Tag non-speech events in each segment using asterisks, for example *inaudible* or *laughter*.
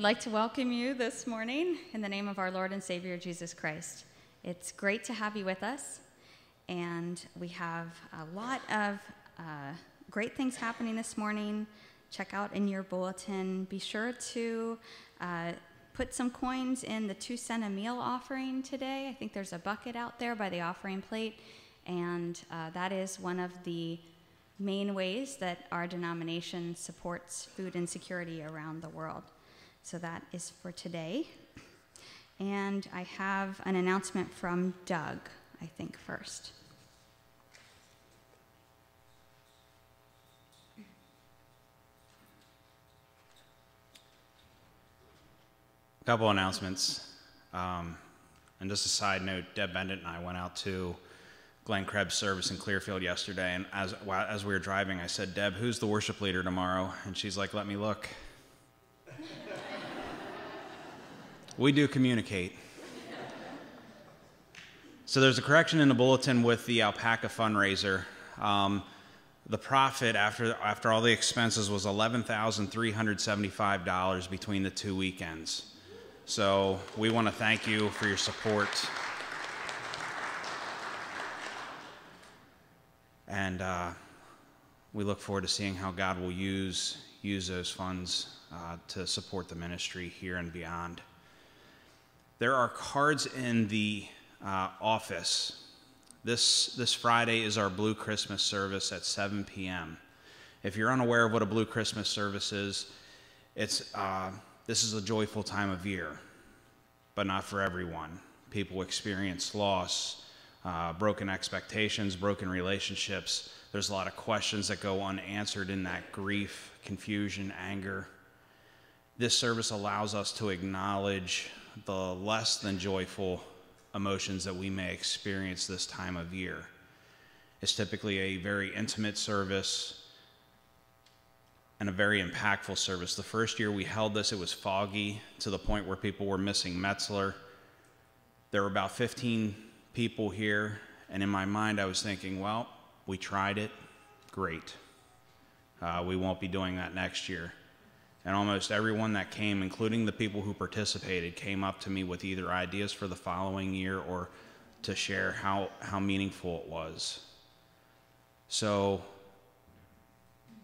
We'd like to welcome you this morning in the name of our Lord and Savior Jesus Christ. It's great to have you with us, and we have a lot of uh, great things happening this morning. Check out in your bulletin. Be sure to uh, put some coins in the two cent a meal offering today. I think there's a bucket out there by the offering plate, and uh, that is one of the main ways that our denomination supports food insecurity around the world. So that is for today. And I have an announcement from Doug, I think, first. A couple announcements. Um, and just a side note, Deb Bennett and I went out to Glenn Krebs' service in Clearfield yesterday, and as, as we were driving, I said, Deb, who's the worship leader tomorrow? And she's like, let me look. We do communicate. So there's a correction in the bulletin with the alpaca fundraiser. Um, the profit after, after all the expenses was $11,375 between the two weekends. So we want to thank you for your support. And uh, we look forward to seeing how God will use, use those funds uh, to support the ministry here and beyond. There are cards in the uh, office. This, this Friday is our Blue Christmas service at 7 p.m. If you're unaware of what a Blue Christmas service is, it's, uh, this is a joyful time of year, but not for everyone. People experience loss, uh, broken expectations, broken relationships. There's a lot of questions that go unanswered in that grief, confusion, anger. This service allows us to acknowledge the less than joyful emotions that we may experience this time of year. It's typically a very intimate service and a very impactful service. The first year we held this, it was foggy to the point where people were missing Metzler. There were about 15 people here, and in my mind, I was thinking, well, we tried it, great. Uh, we won't be doing that next year. And almost everyone that came, including the people who participated, came up to me with either ideas for the following year or to share how, how meaningful it was. So,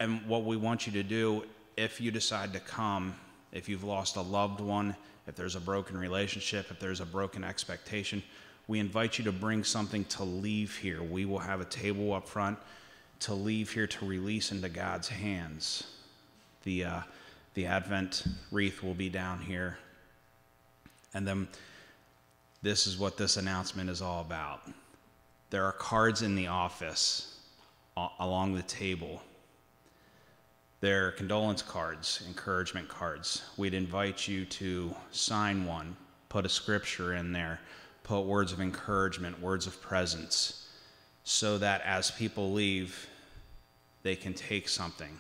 and what we want you to do, if you decide to come, if you've lost a loved one, if there's a broken relationship, if there's a broken expectation, we invite you to bring something to leave here. We will have a table up front to leave here to release into God's hands. The, uh, the Advent wreath will be down here. And then this is what this announcement is all about. There are cards in the office along the table. They're condolence cards, encouragement cards. We'd invite you to sign one, put a scripture in there, put words of encouragement, words of presence, so that as people leave, they can take something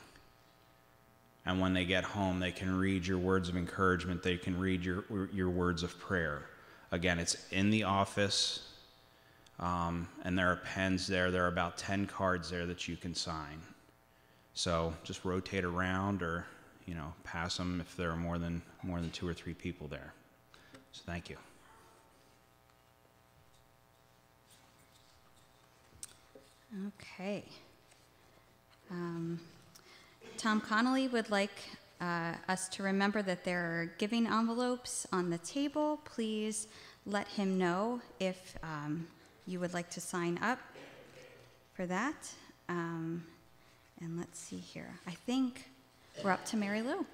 and when they get home, they can read your words of encouragement, they can read your, your words of prayer. Again, it's in the office, um, and there are pens there. There are about 10 cards there that you can sign. So just rotate around or, you know, pass them if there are more than, more than two or three people there. So thank you. Okay. Um, Tom Connolly would like uh, us to remember that there are giving envelopes on the table. Please let him know if um, you would like to sign up for that. Um, and let's see here. I think we're up to Mary Lou.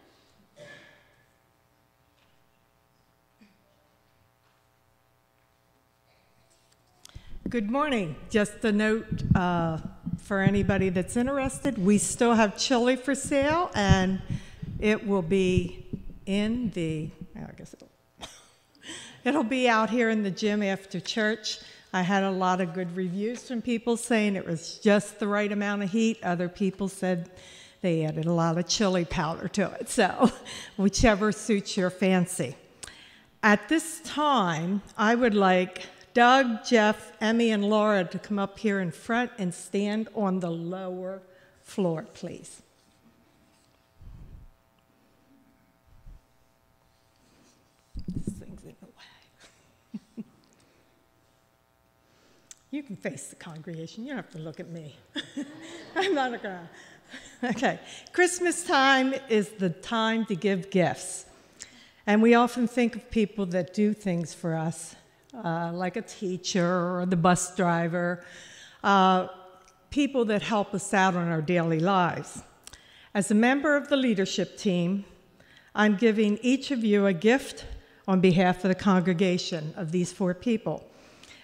Good morning. Just a note uh, for anybody that's interested, we still have chili for sale, and it will be in the, I guess it'll, *laughs* it'll be out here in the gym after church. I had a lot of good reviews from people saying it was just the right amount of heat. Other people said they added a lot of chili powder to it. So, *laughs* whichever suits your fancy. At this time, I would like Doug, Geoff, Emmy, and Laura to come up here in front and stand on the lower floor, please. This thing's in the way. *laughs* you can face the congregation. You don't have to look at me. *laughs* I'm not a girl. *laughs* Okay, Christmas time is the time to give gifts. And we often think of people that do things for us uh, like a teacher or the bus driver, uh, people that help us out on our daily lives. As a member of the leadership team, I'm giving each of you a gift on behalf of the congregation of these four people.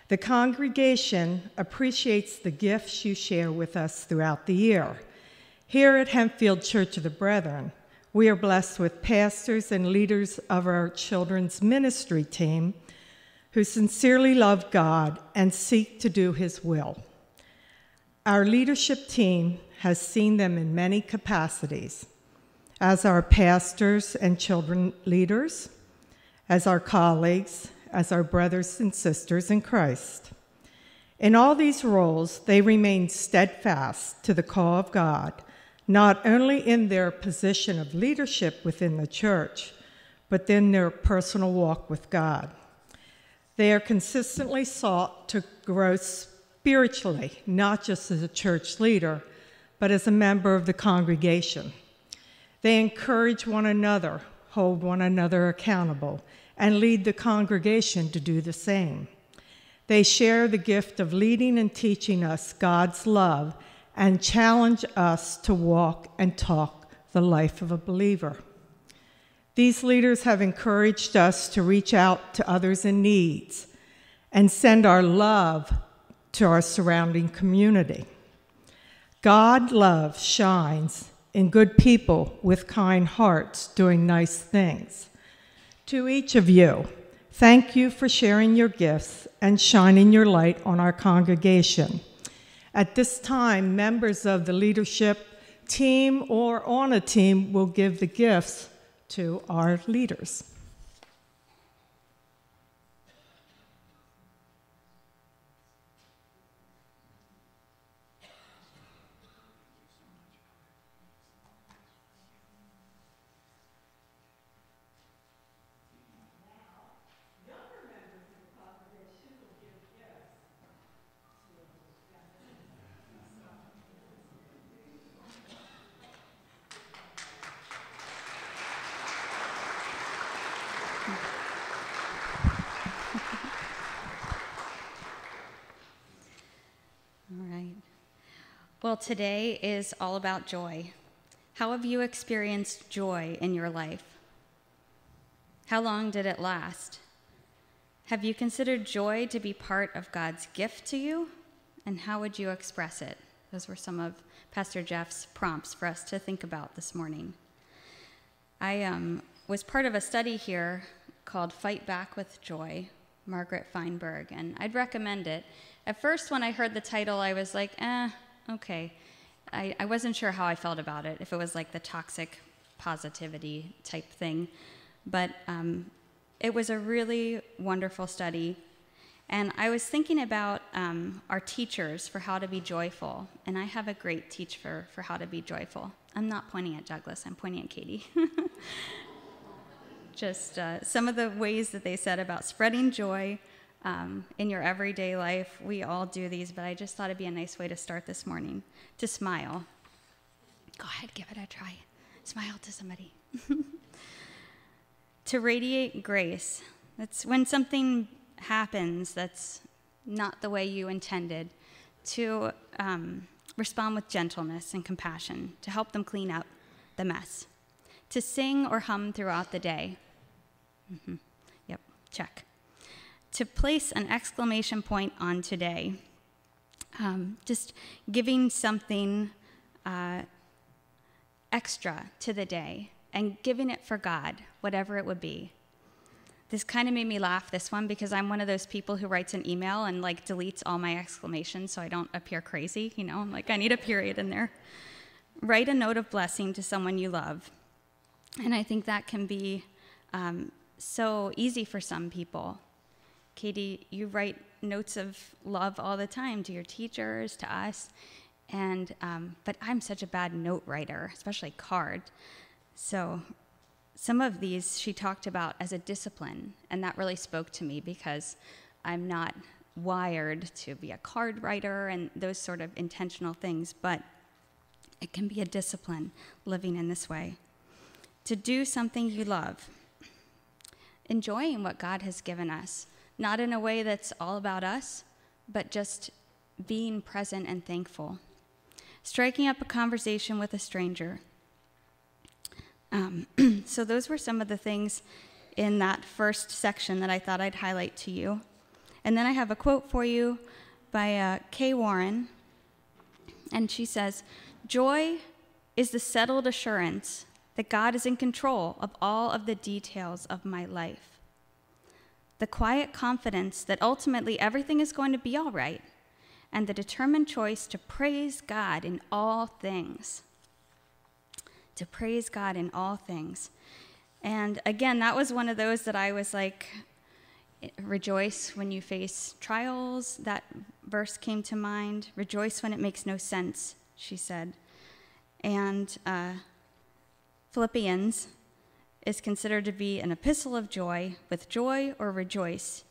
The congregation appreciates the gifts you share with us throughout the year. Here at Hempfield Church of the Brethren, we are blessed with pastors and leaders of our children's ministry team who sincerely love God and seek to do His will. Our leadership team has seen them in many capacities as our pastors and children leaders, as our colleagues, as our brothers and sisters in Christ. In all these roles, they remain steadfast to the call of God, not only in their position of leadership within the church, but in their personal walk with God. They are consistently sought to grow spiritually, not just as a church leader, but as a member of the congregation. They encourage one another, hold one another accountable, and lead the congregation to do the same. They share the gift of leading and teaching us God's love and challenge us to walk and talk the life of a believer. These leaders have encouraged us to reach out to others in needs and send our love to our surrounding community. God love shines in good people with kind hearts doing nice things. To each of you, thank you for sharing your gifts and shining your light on our congregation. At this time, members of the leadership team or on a team will give the gifts to our leaders. Well, today is all about joy. How have you experienced joy in your life? How long did it last? Have you considered joy to be part of God's gift to you? And how would you express it? Those were some of Pastor Geoff's prompts for us to think about this morning. I um, was part of a study here called Fight Back with Joy, Margaret Feinberg, and I'd recommend it. At first, when I heard the title, I was like, eh, okay. I, I wasn't sure how I felt about it, if it was like the toxic positivity type thing. But um, it was a really wonderful study. And I was thinking about um, our teachers for how to be joyful. And I have a great teacher for, how to be joyful. I'm not pointing at Douglas, I'm pointing at Katie. *laughs* Just uh, some of the ways that they said about spreading joy um, in your everyday life. We all do these, but I just thought it'd be a nice way to start this morning to smile. Go ahead, give it a try. Smile to somebody. *laughs* to radiate grace. That's when something happens that's not the way you intended. To um, respond with gentleness and compassion, to help them clean up the mess. To sing or hum throughout the day. Mm-hmm. Yep, check to place an exclamation point on today. Um, just giving something uh, extra to the day and giving it for God, whatever it would be. This kind of made me laugh, this one, because I'm one of those people who writes an email and like deletes all my exclamations so I don't appear crazy, you know? I'm like, I need a period in there. Write a note of blessing to someone you love. And I think that can be um, so easy for some people. Katie, you write notes of love all the time to your teachers, to us, and um, but I'm such a bad note writer, especially card. So some of these she talked about as a discipline, and that really spoke to me because I'm not wired to be a card writer and those sort of intentional things, but it can be a discipline living in this way. To do something you love, enjoying what God has given us, not in a way that's all about us, but just being present and thankful. Striking up a conversation with a stranger. Um, *clears throat* so, those were some of the things in that first section that I thought I'd highlight to you. And then I have a quote for you by uh, Kay Warren. And she says, Joy is the settled assurance that God is in control of all of the details of my life. The quiet confidence that ultimately everything is going to be all right, and the determined choice to praise God in all things. To praise God in all things. And again, that was one of those that I was like, rejoice when you face trials. That verse came to mind. Rejoice when it makes no sense, she said. And uh, Philippians is considered to be an epistle of joy, with joy or rejoice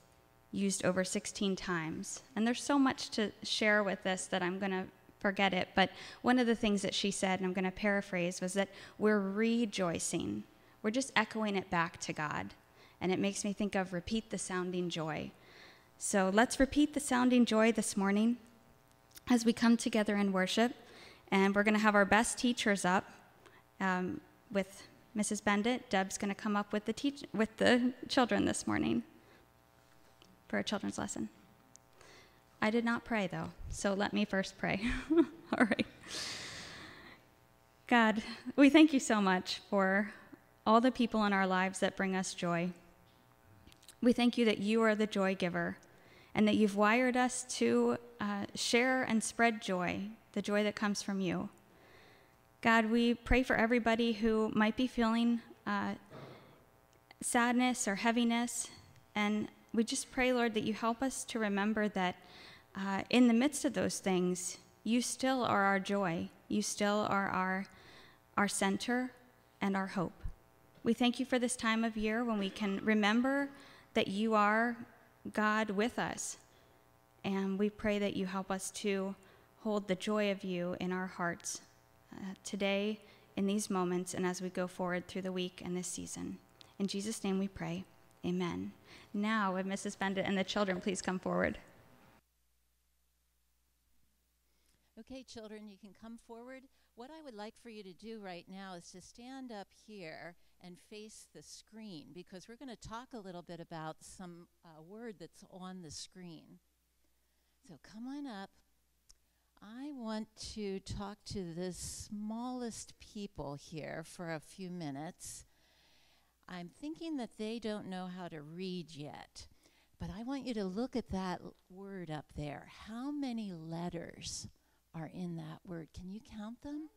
used over 16 times. And there's so much to share with this that I'm going to forget it. But one of the things that she said, and I'm going to paraphrase, was that we're rejoicing. We're just echoing it back to God. And it makes me think of repeat the sounding joy. So let's repeat the sounding joy this morning as we come together in worship. And we're going to have our best teachers up um, with Mrs. Bennett. Deb's going to come up with the, teach- with the children this morning for a children's lesson. I did not pray, though, so let me first pray. *laughs* All right. God, we thank you so much for all the people in our lives that bring us joy. We thank you that you are the joy giver and that you've wired us to uh, share and spread joy, the joy that comes from you. God, we pray for everybody who might be feeling uh, sadness or heaviness. And we just pray, Lord, that you help us to remember that uh, in the midst of those things, you still are our joy. You still are our, our center and our hope. We thank you for this time of year when we can remember that you are God with us. And we pray that you help us to hold the joy of you in our hearts today, in these moments, and as we go forward through the week and this season. In Jesus' name we pray. Amen. Now, would Mrs. Bennett and the children please come forward? Okay, children, you can come forward. What I would like for you to do right now is to stand up here and face the screen because we're going to talk a little bit about some uh, word that's on the screen. So come on up. I want to talk to the smallest people here for a few minutes. I'm thinking that they don't know how to read yet, but I want you to look at that word up there. How many letters are in that word? Can you count them?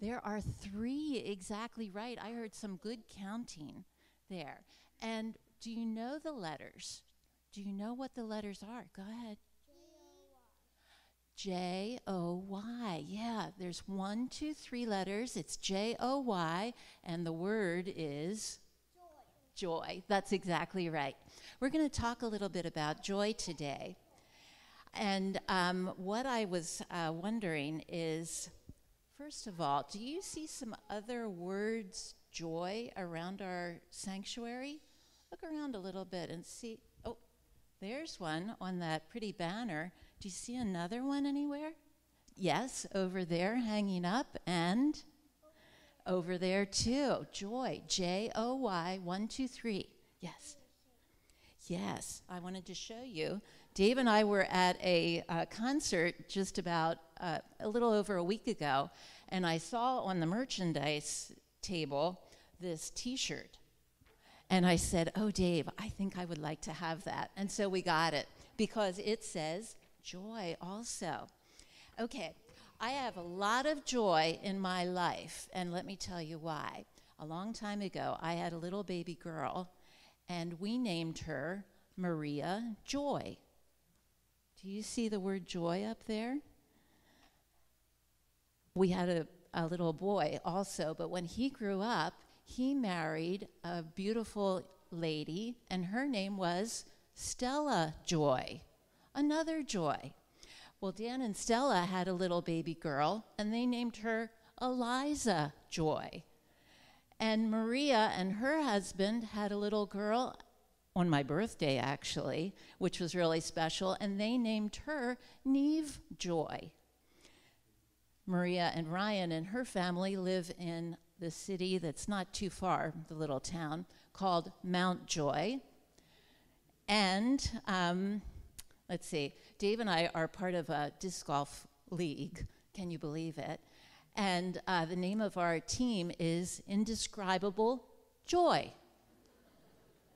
There are three exactly right. I heard some good counting there. And do you know the letters? Do you know what the letters are? Go ahead. J O Y. Yeah, there's one, two, three letters. It's J O Y, and the word is joy. joy. That's exactly right. We're going to talk a little bit about joy today. And um, what I was uh, wondering is First of all, do you see some other words, joy, around our sanctuary? Look around a little bit and see. Oh, there's one on that pretty banner. Do you see another one anywhere? Yes, over there hanging up, and over there too. Joy, J O Y, one, two, three. Yes. Yes, I wanted to show you. Dave and I were at a uh, concert just about uh, a little over a week ago, and I saw on the merchandise table this t shirt. And I said, Oh, Dave, I think I would like to have that. And so we got it because it says joy also. Okay, I have a lot of joy in my life, and let me tell you why. A long time ago, I had a little baby girl, and we named her Maria Joy. Do you see the word joy up there? We had a, a little boy also, but when he grew up, he married a beautiful lady, and her name was Stella Joy, another joy. Well, Dan and Stella had a little baby girl, and they named her Eliza Joy. And Maria and her husband had a little girl on my birthday, actually, which was really special, and they named her Neve Joy. Maria and Ryan and her family live in the city that's not too far, the little town called Mount Joy. And um, let's see, Dave and I are part of a disc golf league. Can you believe it? And uh, the name of our team is Indescribable Joy.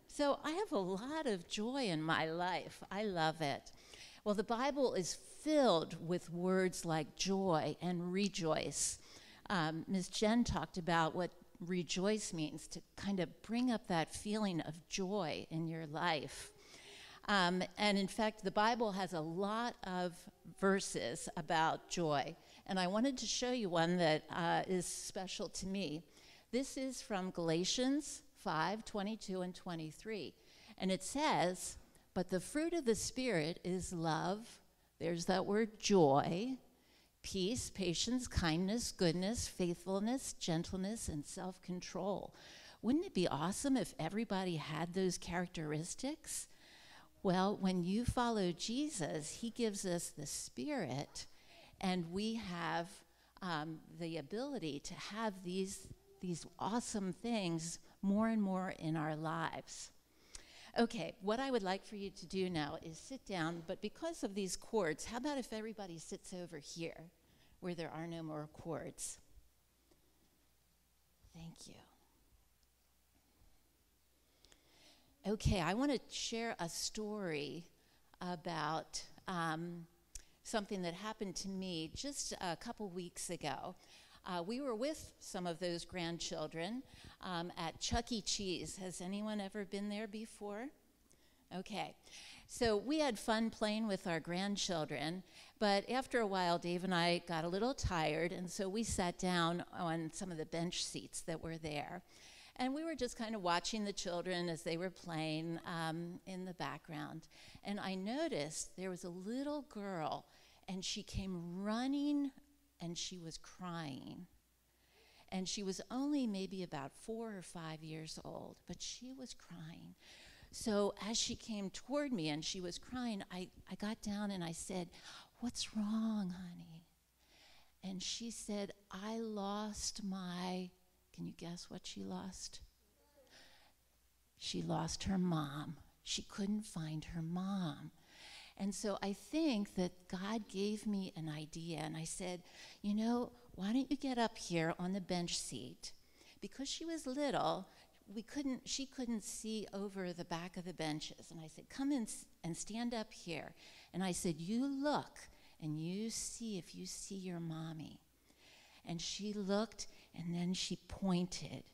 So I have a lot of joy in my life. I love it. Well, the Bible is filled with words like joy and rejoice. Um, Ms. Jen talked about what rejoice means to kind of bring up that feeling of joy in your life. Um, and in fact, the Bible has a lot of verses about joy. And I wanted to show you one that uh, is special to me. This is from Galatians 5 22 and 23. And it says, But the fruit of the Spirit is love, there's that word joy, peace, patience, kindness, goodness, faithfulness, gentleness, and self control. Wouldn't it be awesome if everybody had those characteristics? Well, when you follow Jesus, he gives us the Spirit, and we have um, the ability to have these, these awesome things more and more in our lives. Okay, what I would like for you to do now is sit down, but because of these cords, how about if everybody sits over here where there are no more cords? Thank you. Okay, I want to share a story about um, something that happened to me just a couple weeks ago. Uh, we were with some of those grandchildren um, at Chuck E. Cheese. Has anyone ever been there before? Okay. So we had fun playing with our grandchildren, but after a while, Dave and I got a little tired, and so we sat down on some of the bench seats that were there. And we were just kind of watching the children as they were playing um, in the background. And I noticed there was a little girl, and she came running and she was crying. And she was only maybe about four or five years old, but she was crying. So as she came toward me and she was crying, I, I got down and I said, What's wrong, honey? And she said, I lost my, can you guess what she lost? She lost her mom. She couldn't find her mom. And so I think that God gave me an idea, and I said, You know, why don't you get up here on the bench seat? Because she was little, we couldn't, she couldn't see over the back of the benches. And I said, Come in and stand up here. And I said, You look and you see if you see your mommy. And she looked and then she pointed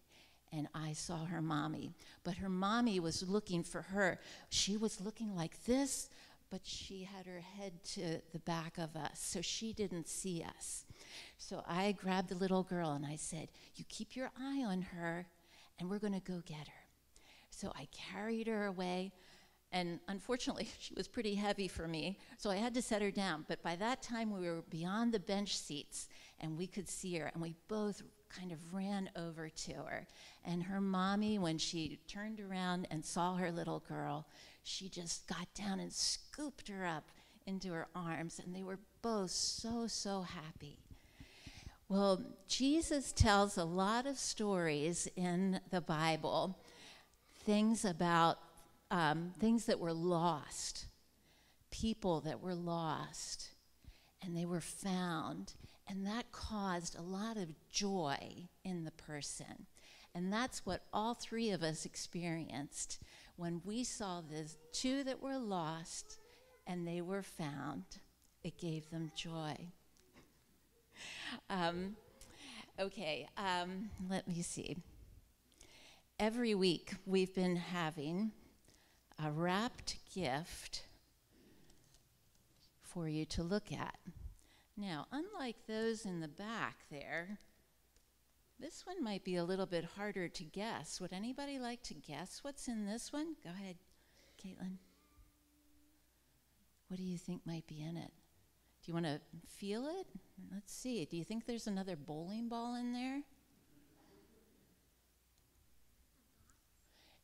and I saw her mommy. But her mommy was looking for her. She was looking like this, but she had her head to the back of us, so she didn't see us. So I grabbed the little girl and I said, You keep your eye on her, and we're going to go get her. So I carried her away, and unfortunately, *laughs* she was pretty heavy for me, so I had to set her down. But by that time, we were beyond the bench seats, and we could see her, and we both kind of ran over to her. And her mommy, when she turned around and saw her little girl, she just got down and scooped her up into her arms, and they were both so, so happy. Well, Jesus tells a lot of stories in the Bible, things about um, things that were lost, people that were lost, and they were found. And that caused a lot of joy in the person. And that's what all three of us experienced when we saw the two that were lost and they were found, it gave them joy. Um, okay, um, let me see. Every week we've been having a wrapped gift for you to look at. Now, unlike those in the back there, this one might be a little bit harder to guess. Would anybody like to guess what's in this one? Go ahead, Caitlin. What do you think might be in it? Do you want to feel it? Let's see. Do you think there's another bowling ball in there?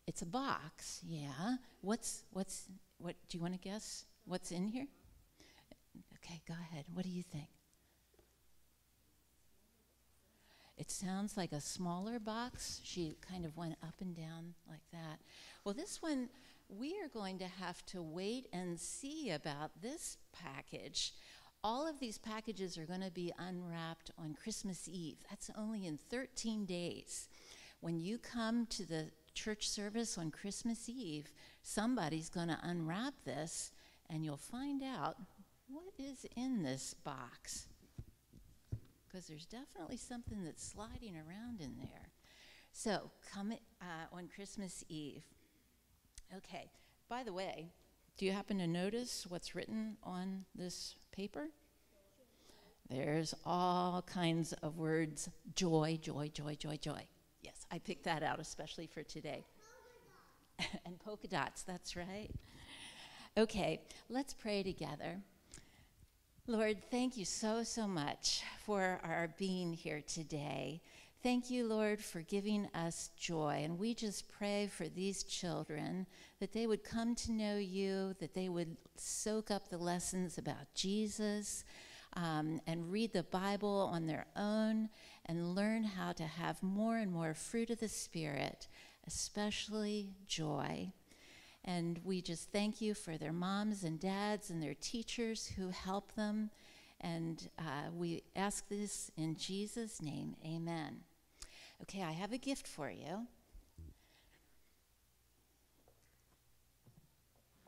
It's a box, yeah. What's what's what do you want to guess? What's in here? Okay, go ahead. What do you think? It sounds like a smaller box. She kind of went up and down like that. Well, this one, we are going to have to wait and see about this package. All of these packages are going to be unwrapped on Christmas Eve. That's only in 13 days. When you come to the church service on Christmas Eve, somebody's going to unwrap this and you'll find out what is in this box. Because there's definitely something that's sliding around in there. So, come uh, on Christmas Eve. Okay, by the way, do you happen to notice what's written on this paper? There's all kinds of words joy, joy, joy, joy, joy. Yes, I picked that out especially for today. *laughs* and polka dots, that's right. Okay, let's pray together. Lord, thank you so, so much for our being here today. Thank you, Lord, for giving us joy. And we just pray for these children that they would come to know you, that they would soak up the lessons about Jesus, um, and read the Bible on their own and learn how to have more and more fruit of the Spirit, especially joy. And we just thank you for their moms and dads and their teachers who help them. And uh, we ask this in Jesus' name. Amen. Okay, I have a gift for you.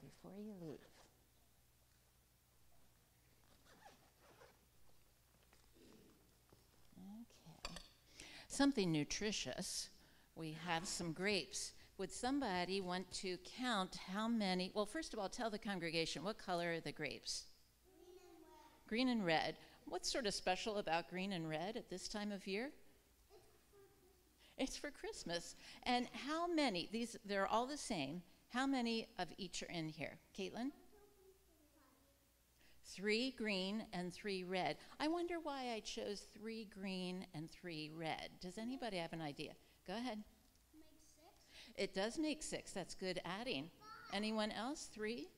Before you leave. something nutritious. We have some grapes. Would somebody want to count how many? Well, first of all, tell the congregation what color are the grapes? Green and red. Green and red. What's sort of special about green and red at this time of year? It's for Christmas. And how many? These they're all the same. How many of each are in here? Caitlin? three green and three red. I wonder why I chose three green and three red. Does anybody have an idea? Go ahead. It does make six. That's good adding. Anyone else? Three?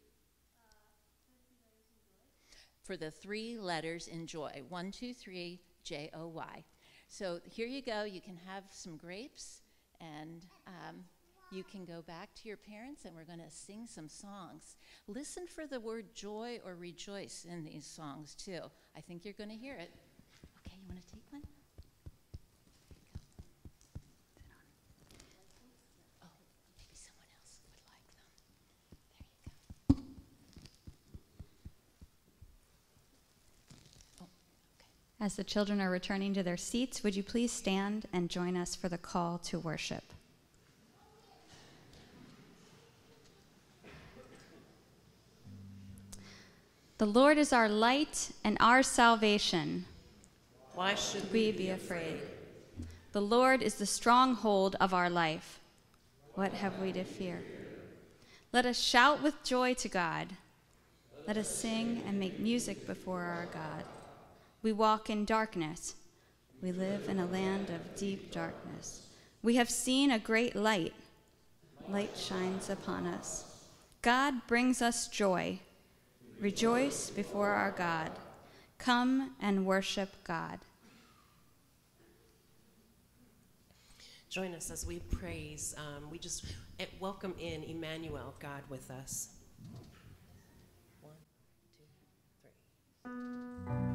For the three letters in joy. One, two, three, J O Y. So here you go. You can have some grapes and um, you can go back to your parents and we're going to sing some songs. Listen for the word joy or rejoice in these songs too. I think you're going to hear it. Okay, you want to take one? Oh, maybe someone else would like them. There you go. Oh, As the children are returning to their seats, would you please stand and join us for the call to worship? The Lord is our light and our salvation. Why should we be afraid? The Lord is the stronghold of our life. What have we to fear? Let us shout with joy to God. Let us sing and make music before our God. We walk in darkness. We live in a land of deep darkness. We have seen a great light. Light shines upon us. God brings us joy. Rejoice before our God. Come and worship God. Join us as we praise. Um, we just eh, welcome in Emmanuel, God with us. One, two, three.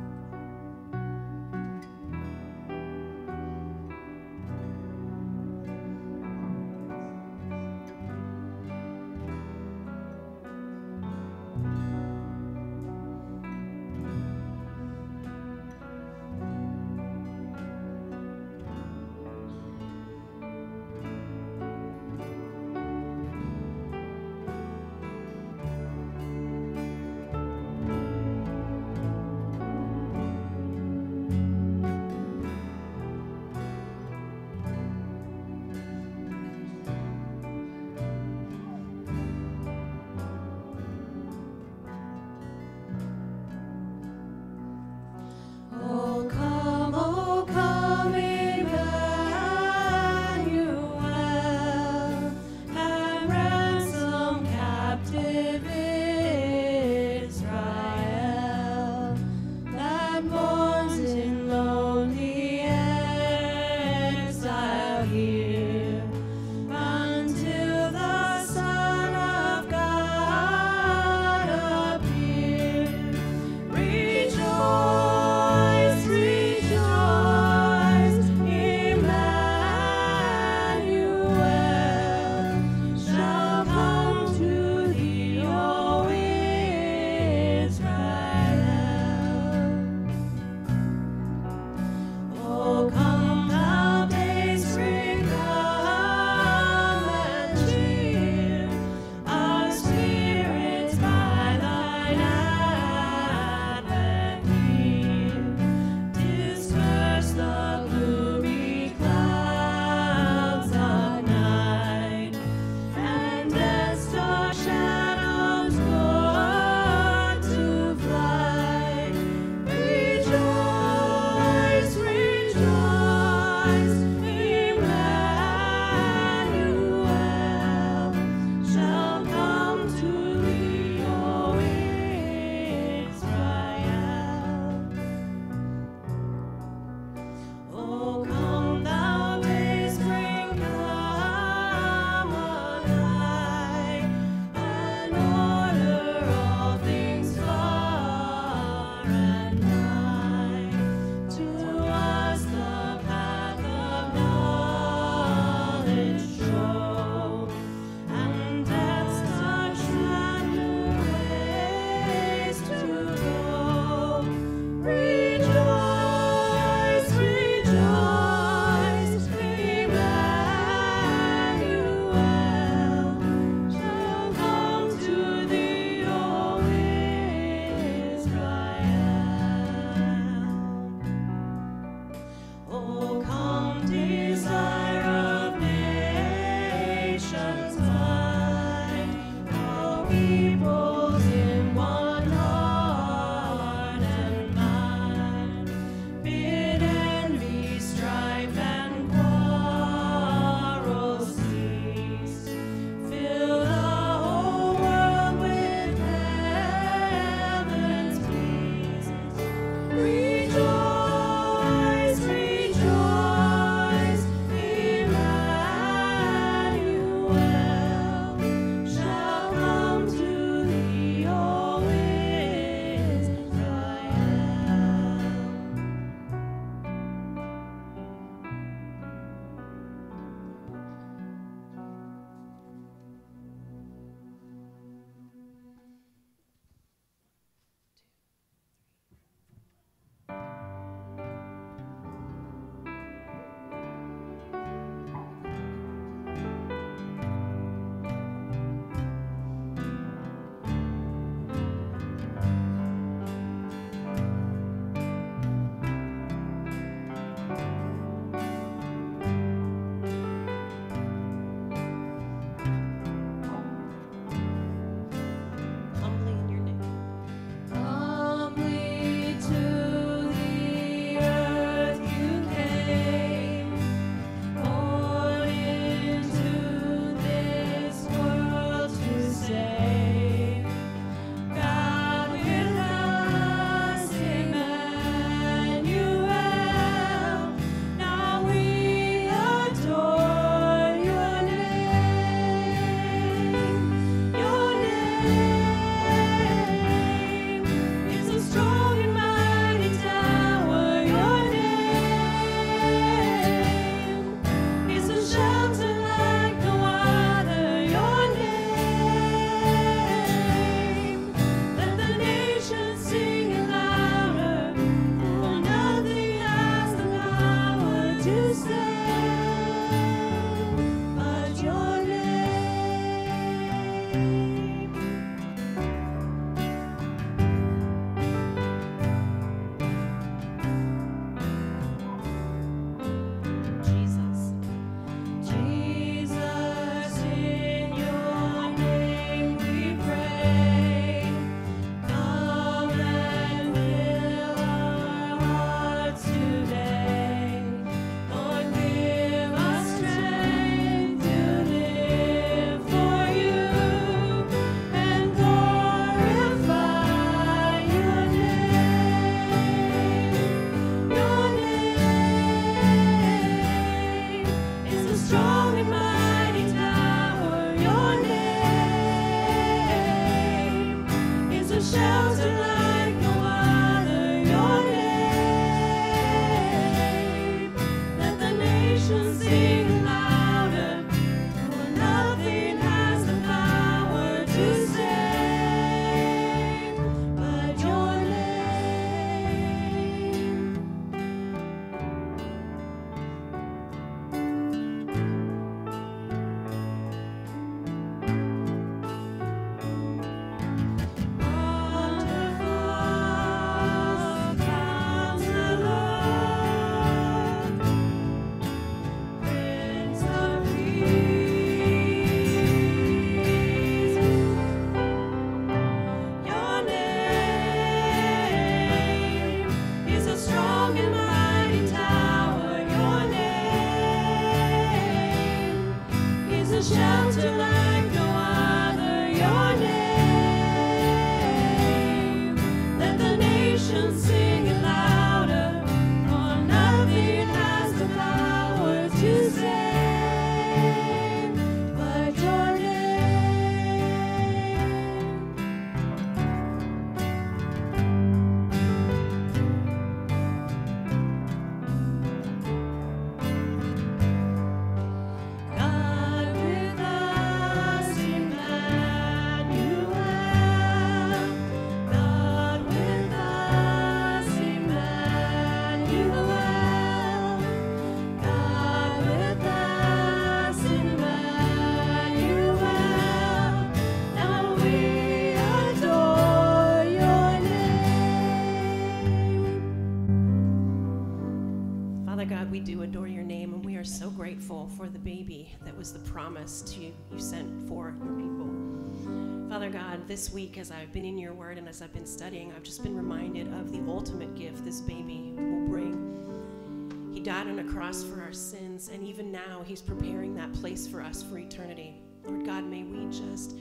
This week, as I've been in your word and as I've been studying, I've just been reminded of the ultimate gift this baby will bring. He died on a cross for our sins, and even now, He's preparing that place for us for eternity. Lord God, may we just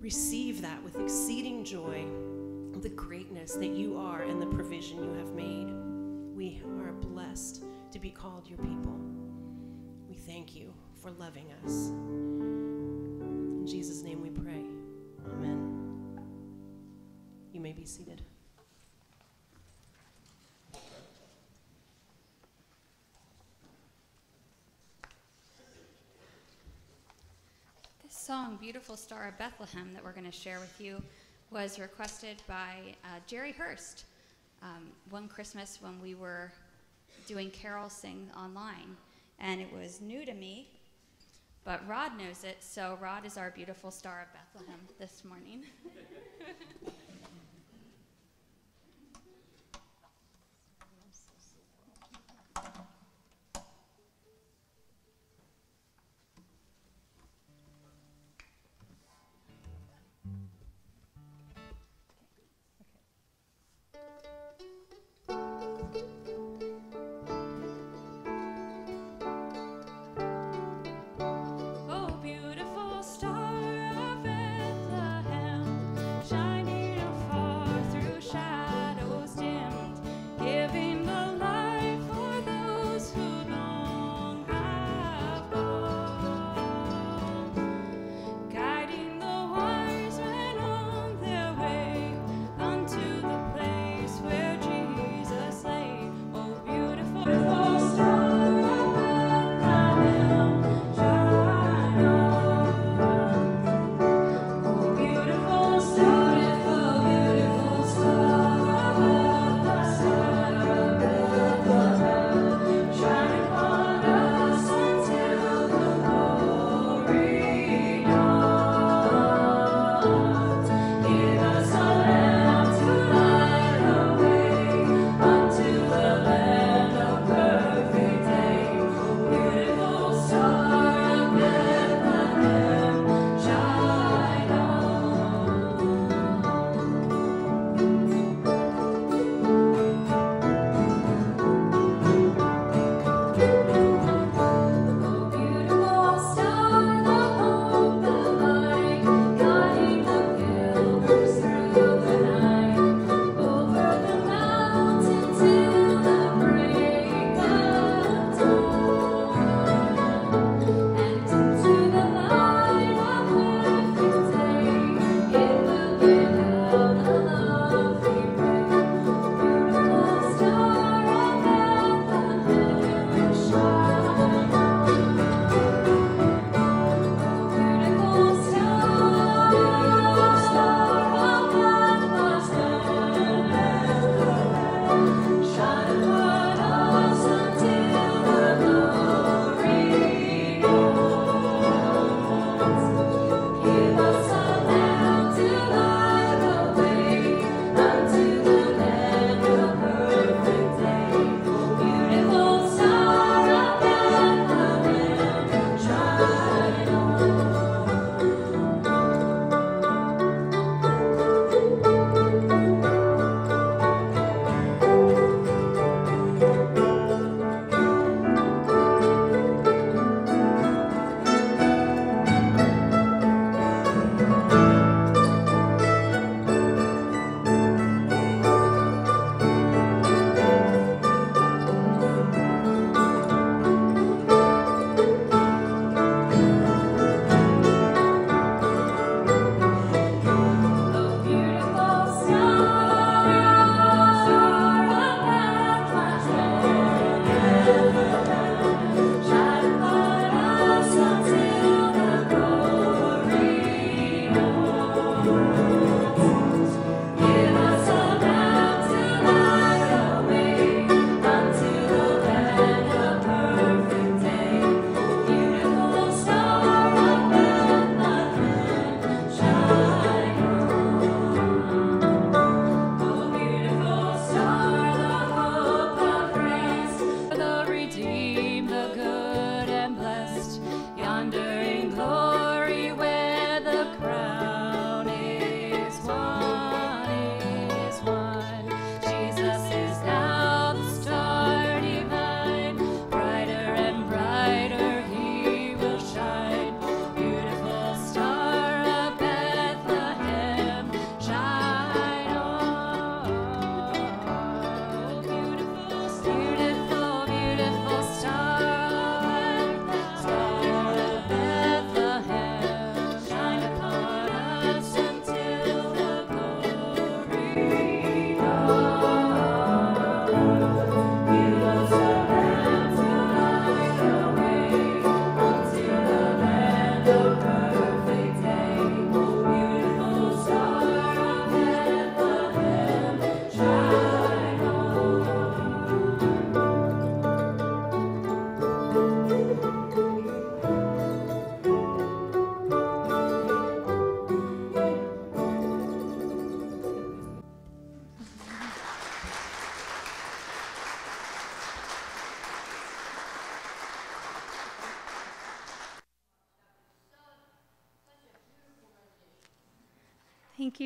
receive that with exceeding joy, the greatness that you are and the provision you have made. We are blessed to be called your people. Thank you for loving us. In Jesus' name we pray. Amen. You may be seated. This song, Beautiful Star of Bethlehem, that we're going to share with you, was requested by uh, Jerry Hurst um, one Christmas when we were doing Carol Sing online. And it was new to me but Rod knows it, so Rod is our beautiful star of Bethlehem this morning. *laughs*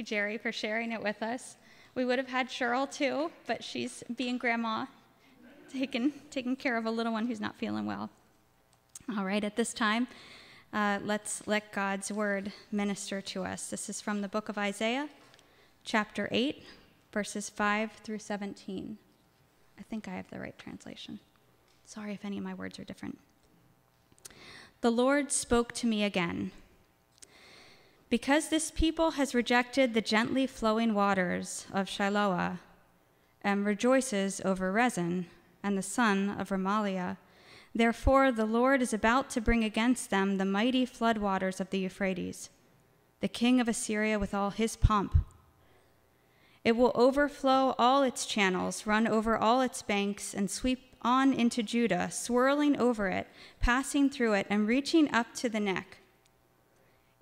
you, Jerry, for sharing it with us. We would have had Cheryl too, but she's being grandma, taking, taking care of a little one who's not feeling well. All right, at this time, uh, let's let God's word minister to us. This is from the book of Isaiah, chapter 8, verses 5 through 17. I think I have the right translation. Sorry if any of my words are different. The Lord spoke to me again. Because this people has rejected the gently flowing waters of Shiloah and rejoices over Rezin and the son of Remaliah, therefore the Lord is about to bring against them the mighty floodwaters of the Euphrates, the king of Assyria with all his pomp. It will overflow all its channels, run over all its banks, and sweep on into Judah, swirling over it, passing through it, and reaching up to the neck.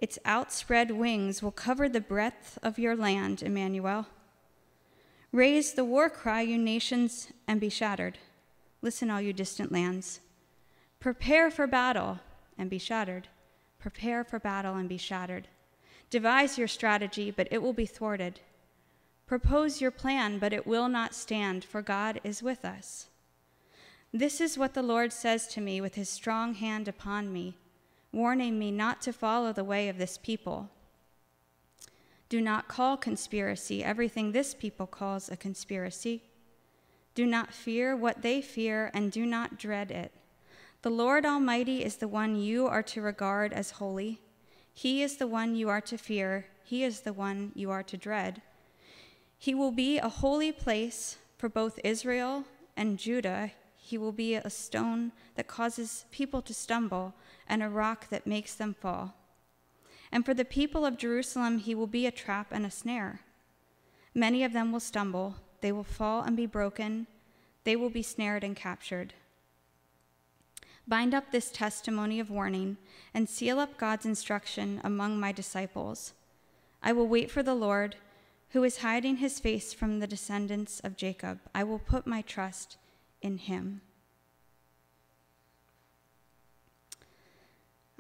Its outspread wings will cover the breadth of your land, Emmanuel. Raise the war cry, you nations, and be shattered. Listen, all you distant lands. Prepare for battle and be shattered. Prepare for battle and be shattered. Devise your strategy, but it will be thwarted. Propose your plan, but it will not stand, for God is with us. This is what the Lord says to me with his strong hand upon me, warning me not to follow the way of this people. Do not call conspiracy everything this people calls a conspiracy. Do not fear what they fear, and do not dread it. The Lord Almighty is the one you are to regard as holy. He is the one you are to fear. He is the one you are to dread. He will be a holy place for both Israel and Judah. He will be a stone that causes people to stumble and a rock that makes them fall. And for the people of Jerusalem, he will be a trap and a snare. Many of them will stumble, they will fall and be broken, they will be snared and captured. Bind up this testimony of warning and seal up God's instruction among my disciples. I will wait for the Lord, who is hiding his face from the descendants of Jacob. I will put my trust in him.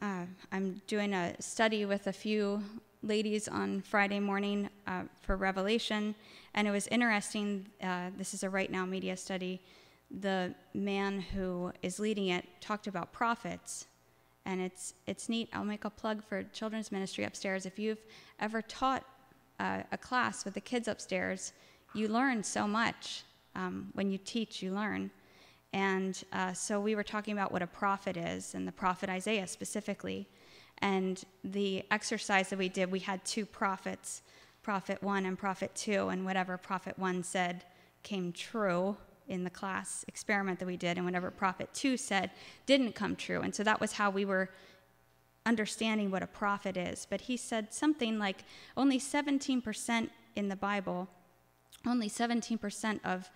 Uh, I'm doing a study with a few ladies on Friday morning uh, for Revelation, and it was interesting. Uh, this is a Right Now Media study. The man who is leading it talked about prophets, and it's it's neat. I'll make a plug for children's ministry upstairs. If you've ever taught uh, a class with the kids upstairs, you learn so much. Um, when you teach, you learn. And uh, so we were talking about what a prophet is, and the prophet Isaiah specifically. And the exercise that we did, we had two prophets, prophet one and prophet two, and whatever prophet one said came true in the class experiment that we did, and whatever prophet two said didn't come true. And so that was how we were understanding what a prophet is. But he said something like only 17% in the Bible, only 17% of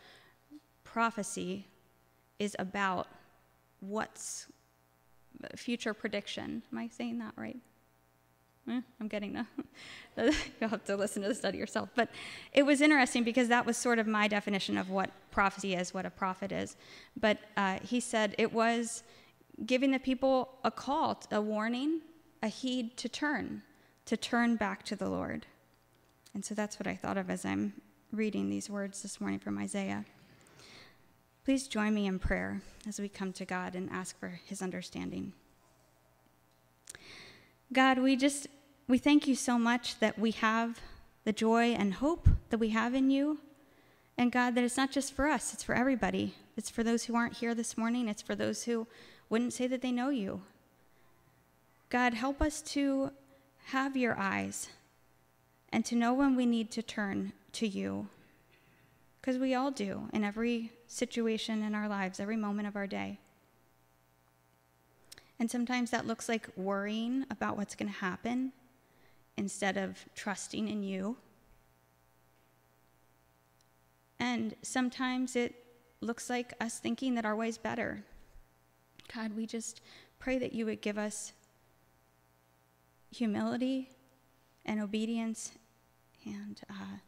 prophecy is about what's future prediction. Am I saying that right? Eh, I'm getting *laughs* the. You'll have to listen to the study yourself. But it was interesting because that was sort of my definition of what prophecy is, what a prophet is. But uh, he said it was giving the people a call, a warning, a heed to turn, to turn back to the Lord. And so that's what I thought of as I'm reading these words this morning from Isaiah. Please join me in prayer as we come to God and ask for his understanding. God, we just we thank you so much that we have the joy and hope that we have in you. And God, that it's not just for us, it's for everybody. It's for those who aren't here this morning, it's for those who wouldn't say that they know you. God, help us to have your eyes and to know when we need to turn to you. Because we all do in every situation in our lives, every moment of our day. And sometimes that looks like worrying about what's going to happen instead of trusting in you. And sometimes it looks like us thinking that our way's better. God, we just pray that you would give us humility and obedience and uh,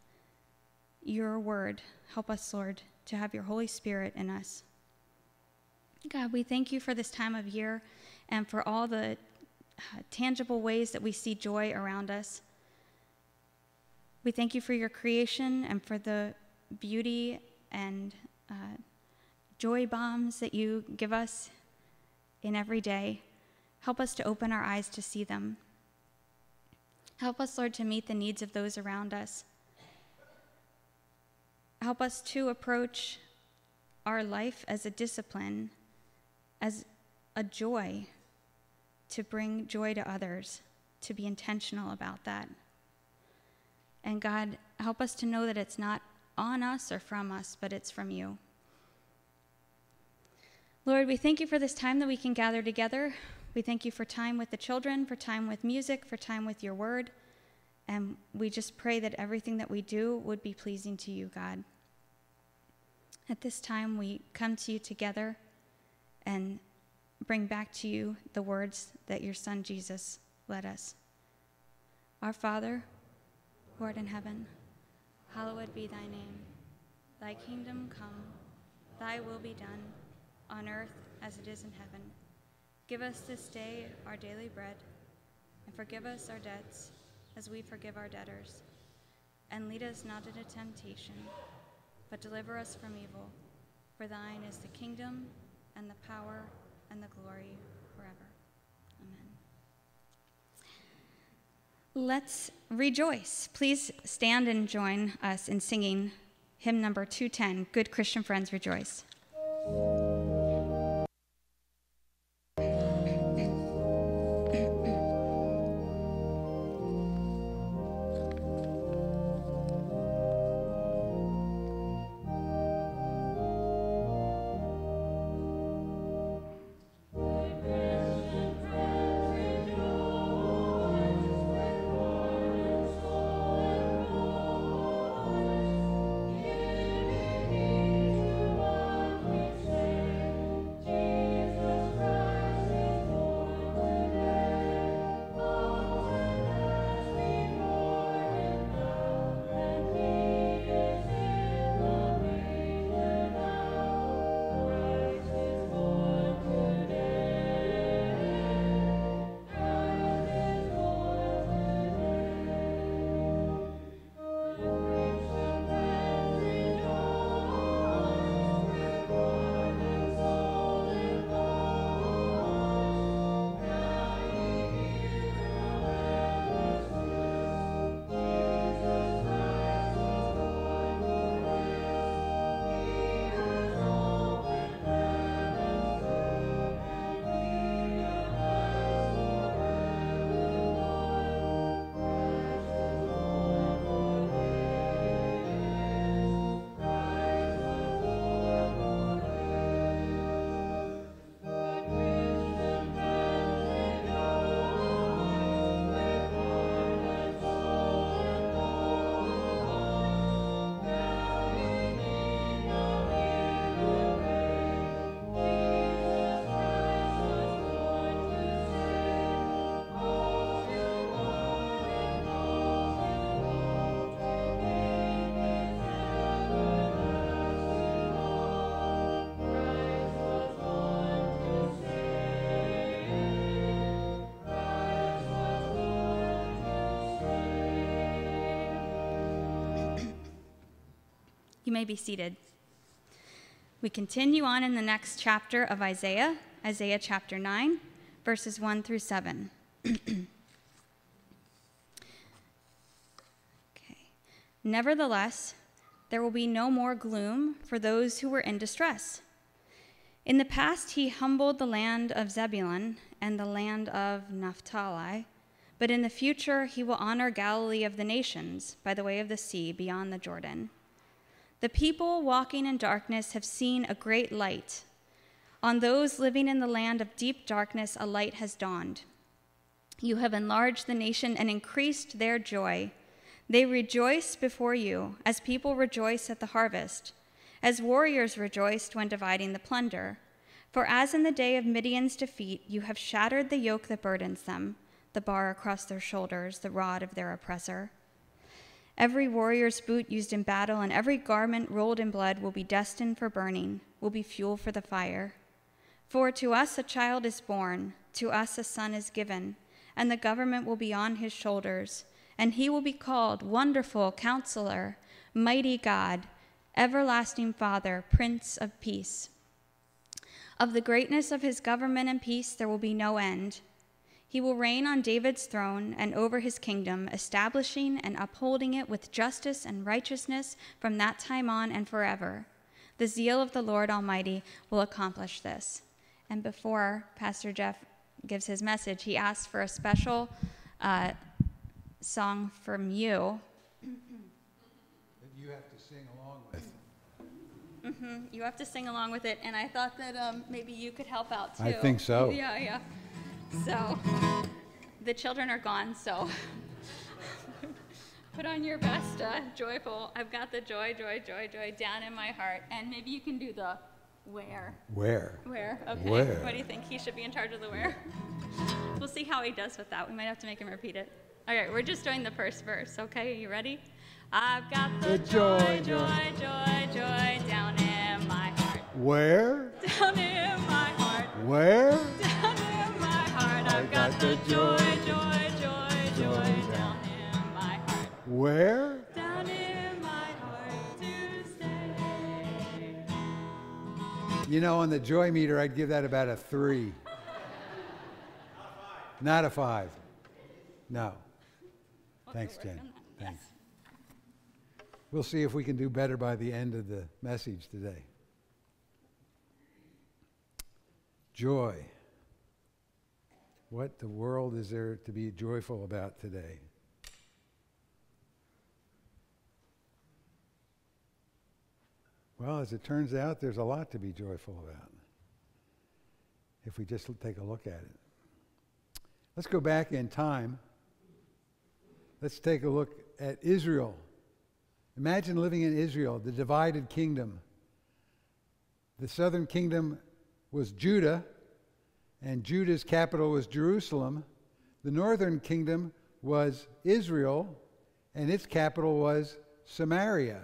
your word. Help us, Lord, to have your Holy Spirit in us. God, we thank you for this time of year and for all the uh, tangible ways that we see joy around us. We thank you for your creation and for the beauty and uh, joy bombs that you give us in every day. Help us to open our eyes to see them. Help us, Lord, to meet the needs of those around us. Help us to approach our life as a discipline, as a joy, to bring joy to others, to be intentional about that. And God, help us to know that it's not on us or from us, but it's from you. Lord, we thank you for this time that we can gather together. We thank you for time with the children, for time with music, for time with your word. And we just pray that everything that we do would be pleasing to you, God. At this time, we come to you together and bring back to you the words that your Son Jesus led us. Our Father, who art in heaven, hallowed be thy name. Thy kingdom come, thy will be done, on earth as it is in heaven. Give us this day our daily bread, and forgive us our debts as we forgive our debtors. And lead us not into temptation, but deliver us from evil. For thine is the kingdom, and the power, and the glory forever. Amen. Let's rejoice. Please stand and join us in singing hymn number 210 Good Christian Friends Rejoice. You may be seated. We continue on in the next chapter of Isaiah, Isaiah chapter 9, verses 1 through 7. *clears throat* okay. Nevertheless, there will be no more gloom for those who were in distress. In the past, he humbled the land of Zebulun and the land of Naphtali, but in the future, he will honor Galilee of the nations by the way of the sea beyond the Jordan. The people walking in darkness have seen a great light. On those living in the land of deep darkness, a light has dawned. You have enlarged the nation and increased their joy. They rejoice before you, as people rejoice at the harvest, as warriors rejoiced when dividing the plunder. For as in the day of Midian's defeat, you have shattered the yoke that burdens them, the bar across their shoulders, the rod of their oppressor. Every warrior's boot used in battle and every garment rolled in blood will be destined for burning, will be fuel for the fire. For to us a child is born, to us a son is given, and the government will be on his shoulders, and he will be called Wonderful Counselor, Mighty God, Everlasting Father, Prince of Peace. Of the greatness of his government and peace there will be no end. He will reign on David's throne and over his kingdom, establishing and upholding it with justice and righteousness from that time on and forever. The zeal of the Lord Almighty will accomplish this. And before Pastor Geoff gives his message, he asks for a special uh, song from you. *clears throat* that you have to sing along with. hmm You have to sing along with it, and I thought that um, maybe you could help out too. I think so. *laughs* Yeah, yeah. So the children are gone, so *laughs* put on your best uh, joyful. I've got the joy, joy, joy, joy down in my heart, and maybe you can do the where. Where? Where? Okay. Where? What do you think? He should be in charge of the where. *laughs* We'll see how he does with that. We might have to make him repeat it. All right, we're just doing the first verse. Okay, are you ready? I've got the, The joy, joy, joy, joy, joy down in my heart. Where? *laughs* Down in my heart. Where? Down heart. I've the joy, joy, joy, joy down in my heart. Where? Down in my heart to stay. You know, on the joy meter, I'd give that about a three. Not a five. No. Thanks, Jen. Thanks. We'll see if we can do better by the end of the message today. Joy. What the world is there to be joyful about today? Well, as it turns out, there's a lot to be joyful about if we just take a look at it. Let's go back in time. Let's take a look at Israel. Imagine living in Israel, the divided kingdom. The southern kingdom was Judah, and Judah's capital was Jerusalem. The northern kingdom was Israel, and its capital was Samaria.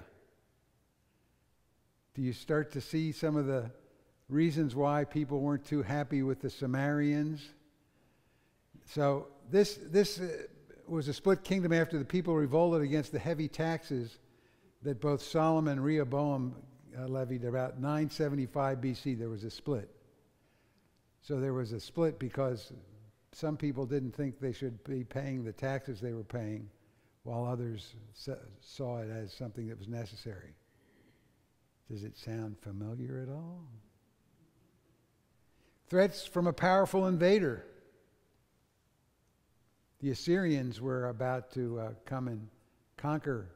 Do you start to see some of the reasons why people weren't too happy with the Samaritans? So this this uh, was a split kingdom after the people revolted against the heavy taxes that both Solomon and Rehoboam uh, levied about 975 BC. There was a split. So there was a split because some people didn't think they should be paying the taxes they were paying, while others sa- saw it as something that was necessary. Does it sound familiar at all? Threats from a powerful invader. The Assyrians were about to uh, come and conquer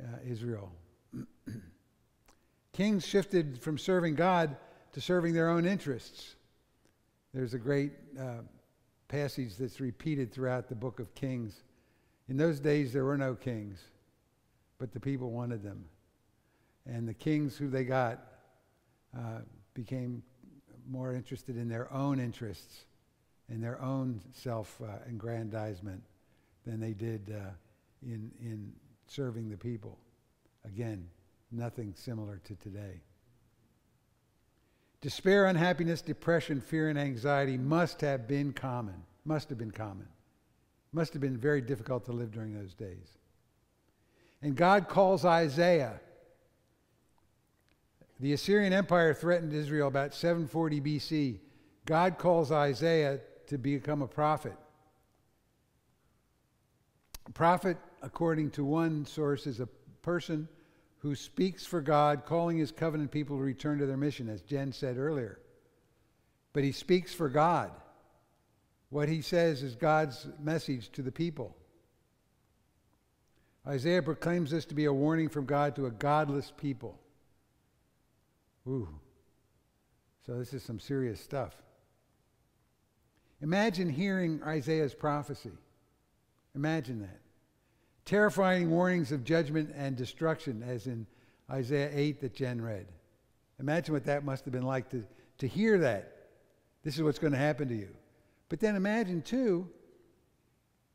uh, Israel. *clears throat* Kings shifted from serving God to serving their own interests. There's a great uh, passage that's repeated throughout the book of Kings. In those days, there were no kings, but the people wanted them. And the kings who they got uh, became more interested in their own interests and their own self uh, aggrandizement than they did uh, in, in serving the people. Again, nothing similar to today. Despair, unhappiness, depression, fear, and anxiety must have been common. Must have been common. Must have been very difficult to live during those days. And God calls Isaiah. The Assyrian Empire threatened Israel about 740 BC. God calls Isaiah to become a prophet. A prophet, according to one source, is a person who speaks for God, calling his covenant people to return to their mission, as Jen said earlier. But he speaks for God. What he says is God's message to the people. Isaiah proclaims this to be a warning from God to a godless people. Ooh. So this is some serious stuff. Imagine hearing Isaiah's prophecy. Imagine that. Terrifying warnings of judgment and destruction, as in Isaiah 8 that Jen read. Imagine what that must have been like to, to hear that. This is what's going to happen to you. But then imagine, too,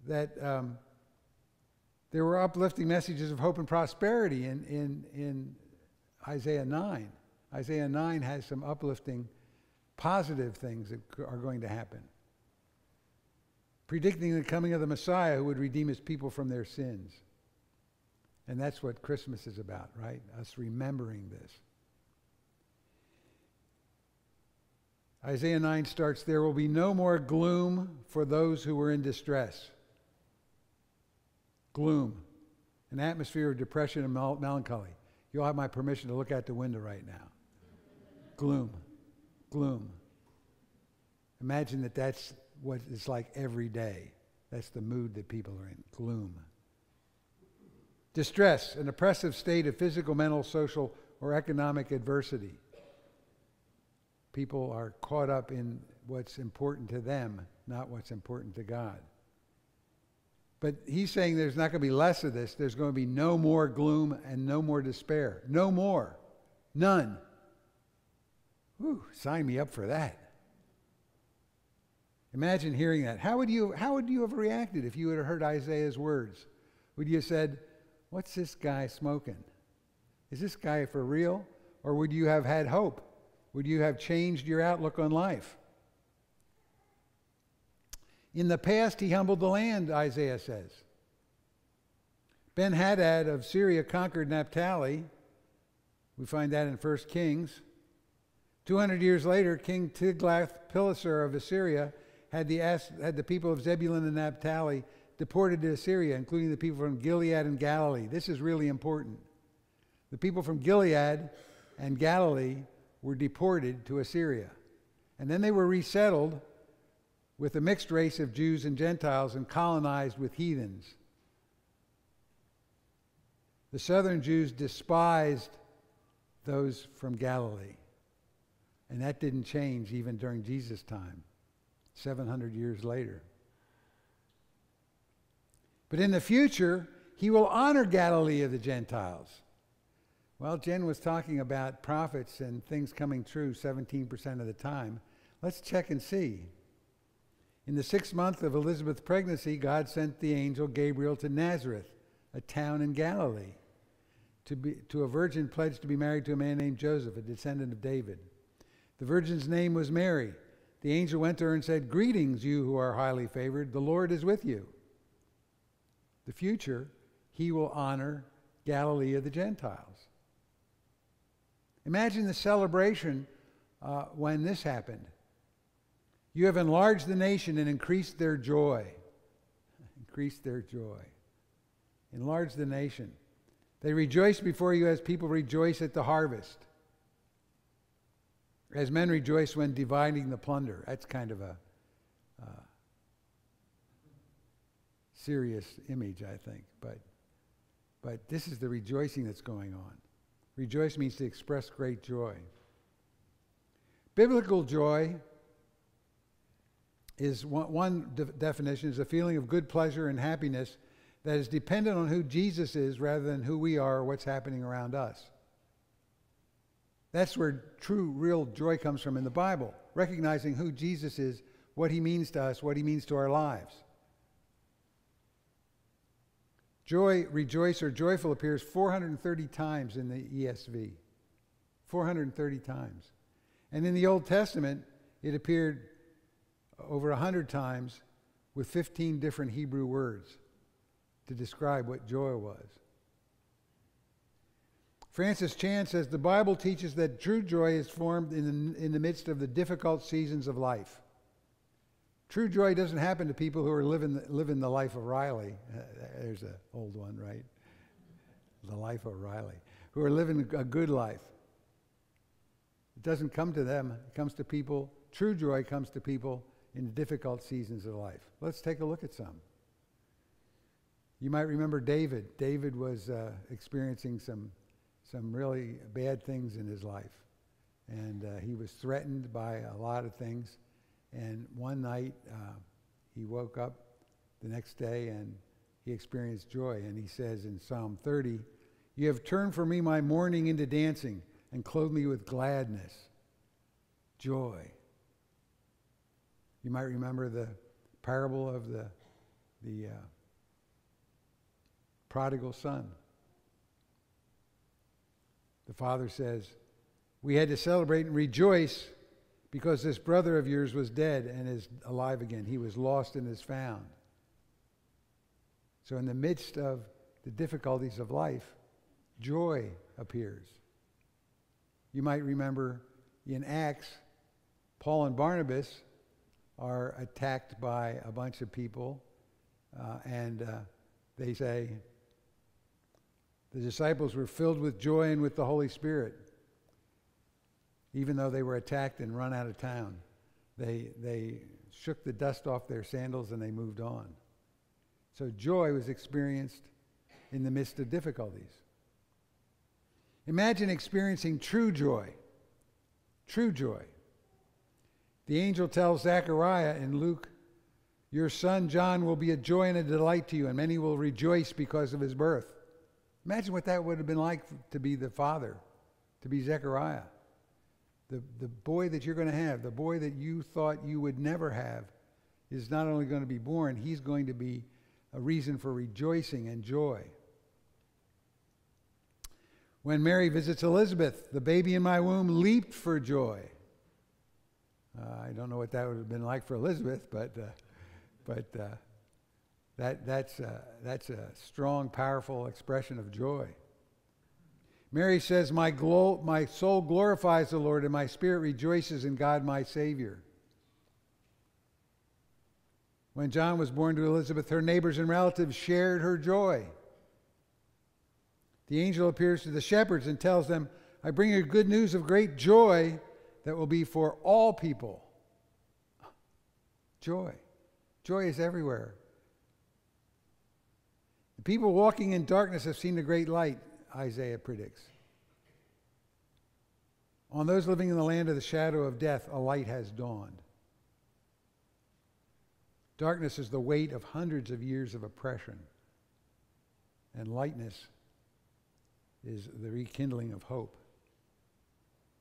that um, there were uplifting messages of hope and prosperity in, in, in Isaiah 9. Isaiah 9 has some uplifting, positive things that are going to happen. Predicting the coming of the Messiah who would redeem his people from their sins. And that's what Christmas is about, right? Us remembering this. Isaiah 9 starts There will be no more gloom for those who were in distress. Gloom, an atmosphere of depression and mel- melancholy. You'll have my permission to look out the window right now. Gloom, gloom. Imagine that that's what it's like every day. That's the mood that people are in gloom. Distress, an oppressive state of physical, mental, social, or economic adversity. People are caught up in what's important to them, not what's important to God. But he's saying there's not going to be less of this. There's going to be no more gloom and no more despair. No more. None. Whew, sign me up for that. Imagine hearing that. How would you, how would you have reacted if you had heard Isaiah's words? Would you have said, What's this guy smoking? Is this guy for real? Or would you have had hope? Would you have changed your outlook on life? In the past, he humbled the land, Isaiah says. Ben Hadad of Syria conquered Naphtali. We find that in 1 Kings. 200 years later, King Tiglath-Pileser of Assyria had the, had the people of Zebulun and Naphtali deported to Assyria, including the people from Gilead and Galilee. This is really important. The people from Gilead and Galilee were deported to Assyria. And then they were resettled with a mixed race of Jews and Gentiles and colonized with heathens. The southern Jews despised those from Galilee. And that didn't change even during Jesus' time, 700 years later. But in the future, he will honor Galilee of the Gentiles. Well, Jen was talking about prophets and things coming true 17% of the time. Let's check and see. In the sixth month of Elizabeth's pregnancy, God sent the angel Gabriel to Nazareth, a town in Galilee, to, be, to a virgin pledged to be married to a man named Joseph, a descendant of David. The virgin's name was Mary. The angel went to her and said, Greetings, you who are highly favored. The Lord is with you. The future, he will honor Galilee of the Gentiles. Imagine the celebration uh, when this happened. You have enlarged the nation and increased their joy. *laughs* increased their joy. Enlarged the nation. They rejoice before you as people rejoice at the harvest. As men rejoice when dividing the plunder. That's kind of a uh, serious image, I think. But, but this is the rejoicing that's going on. Rejoice means to express great joy. Biblical joy is one, one de- definition is a feeling of good pleasure and happiness that is dependent on who Jesus is rather than who we are or what's happening around us. That's where true, real joy comes from in the Bible, recognizing who Jesus is, what he means to us, what he means to our lives. Joy, rejoice, or joyful appears 430 times in the ESV. 430 times. And in the Old Testament, it appeared over 100 times with 15 different Hebrew words to describe what joy was. Francis Chan says the Bible teaches that true joy is formed in the, in the midst of the difficult seasons of life. True joy doesn't happen to people who are living, living the life of Riley. Uh, there's an old one, right? The life of Riley. Who are living a good life. It doesn't come to them, it comes to people. True joy comes to people in the difficult seasons of life. Let's take a look at some. You might remember David. David was uh, experiencing some, some really bad things in his life. And uh, he was threatened by a lot of things. And one night, uh, he woke up the next day and he experienced joy. And he says in Psalm 30, You have turned for me my mourning into dancing and clothed me with gladness, joy. You might remember the parable of the, the uh, prodigal son. The father says, We had to celebrate and rejoice because this brother of yours was dead and is alive again. He was lost and is found. So, in the midst of the difficulties of life, joy appears. You might remember in Acts, Paul and Barnabas are attacked by a bunch of people, uh, and uh, they say, the disciples were filled with joy and with the Holy Spirit, even though they were attacked and run out of town. They, they shook the dust off their sandals and they moved on. So joy was experienced in the midst of difficulties. Imagine experiencing true joy. True joy. The angel tells Zechariah in Luke, Your son John will be a joy and a delight to you, and many will rejoice because of his birth. Imagine what that would have been like to be the father, to be Zechariah. The, the boy that you're going to have, the boy that you thought you would never have, is not only going to be born, he's going to be a reason for rejoicing and joy. When Mary visits Elizabeth, the baby in my womb leaped for joy. Uh, I don't know what that would have been like for Elizabeth, but, uh, but uh, that, that's, a, that's a strong, powerful expression of joy. Mary says, my, glo- my soul glorifies the Lord, and my spirit rejoices in God my Savior. When John was born to Elizabeth, her neighbors and relatives shared her joy. The angel appears to the shepherds and tells them, I bring you good news of great joy that will be for all people. Joy. Joy is everywhere. People walking in darkness have seen the great light, Isaiah predicts. On those living in the land of the shadow of death, a light has dawned. Darkness is the weight of hundreds of years of oppression, and lightness is the rekindling of hope.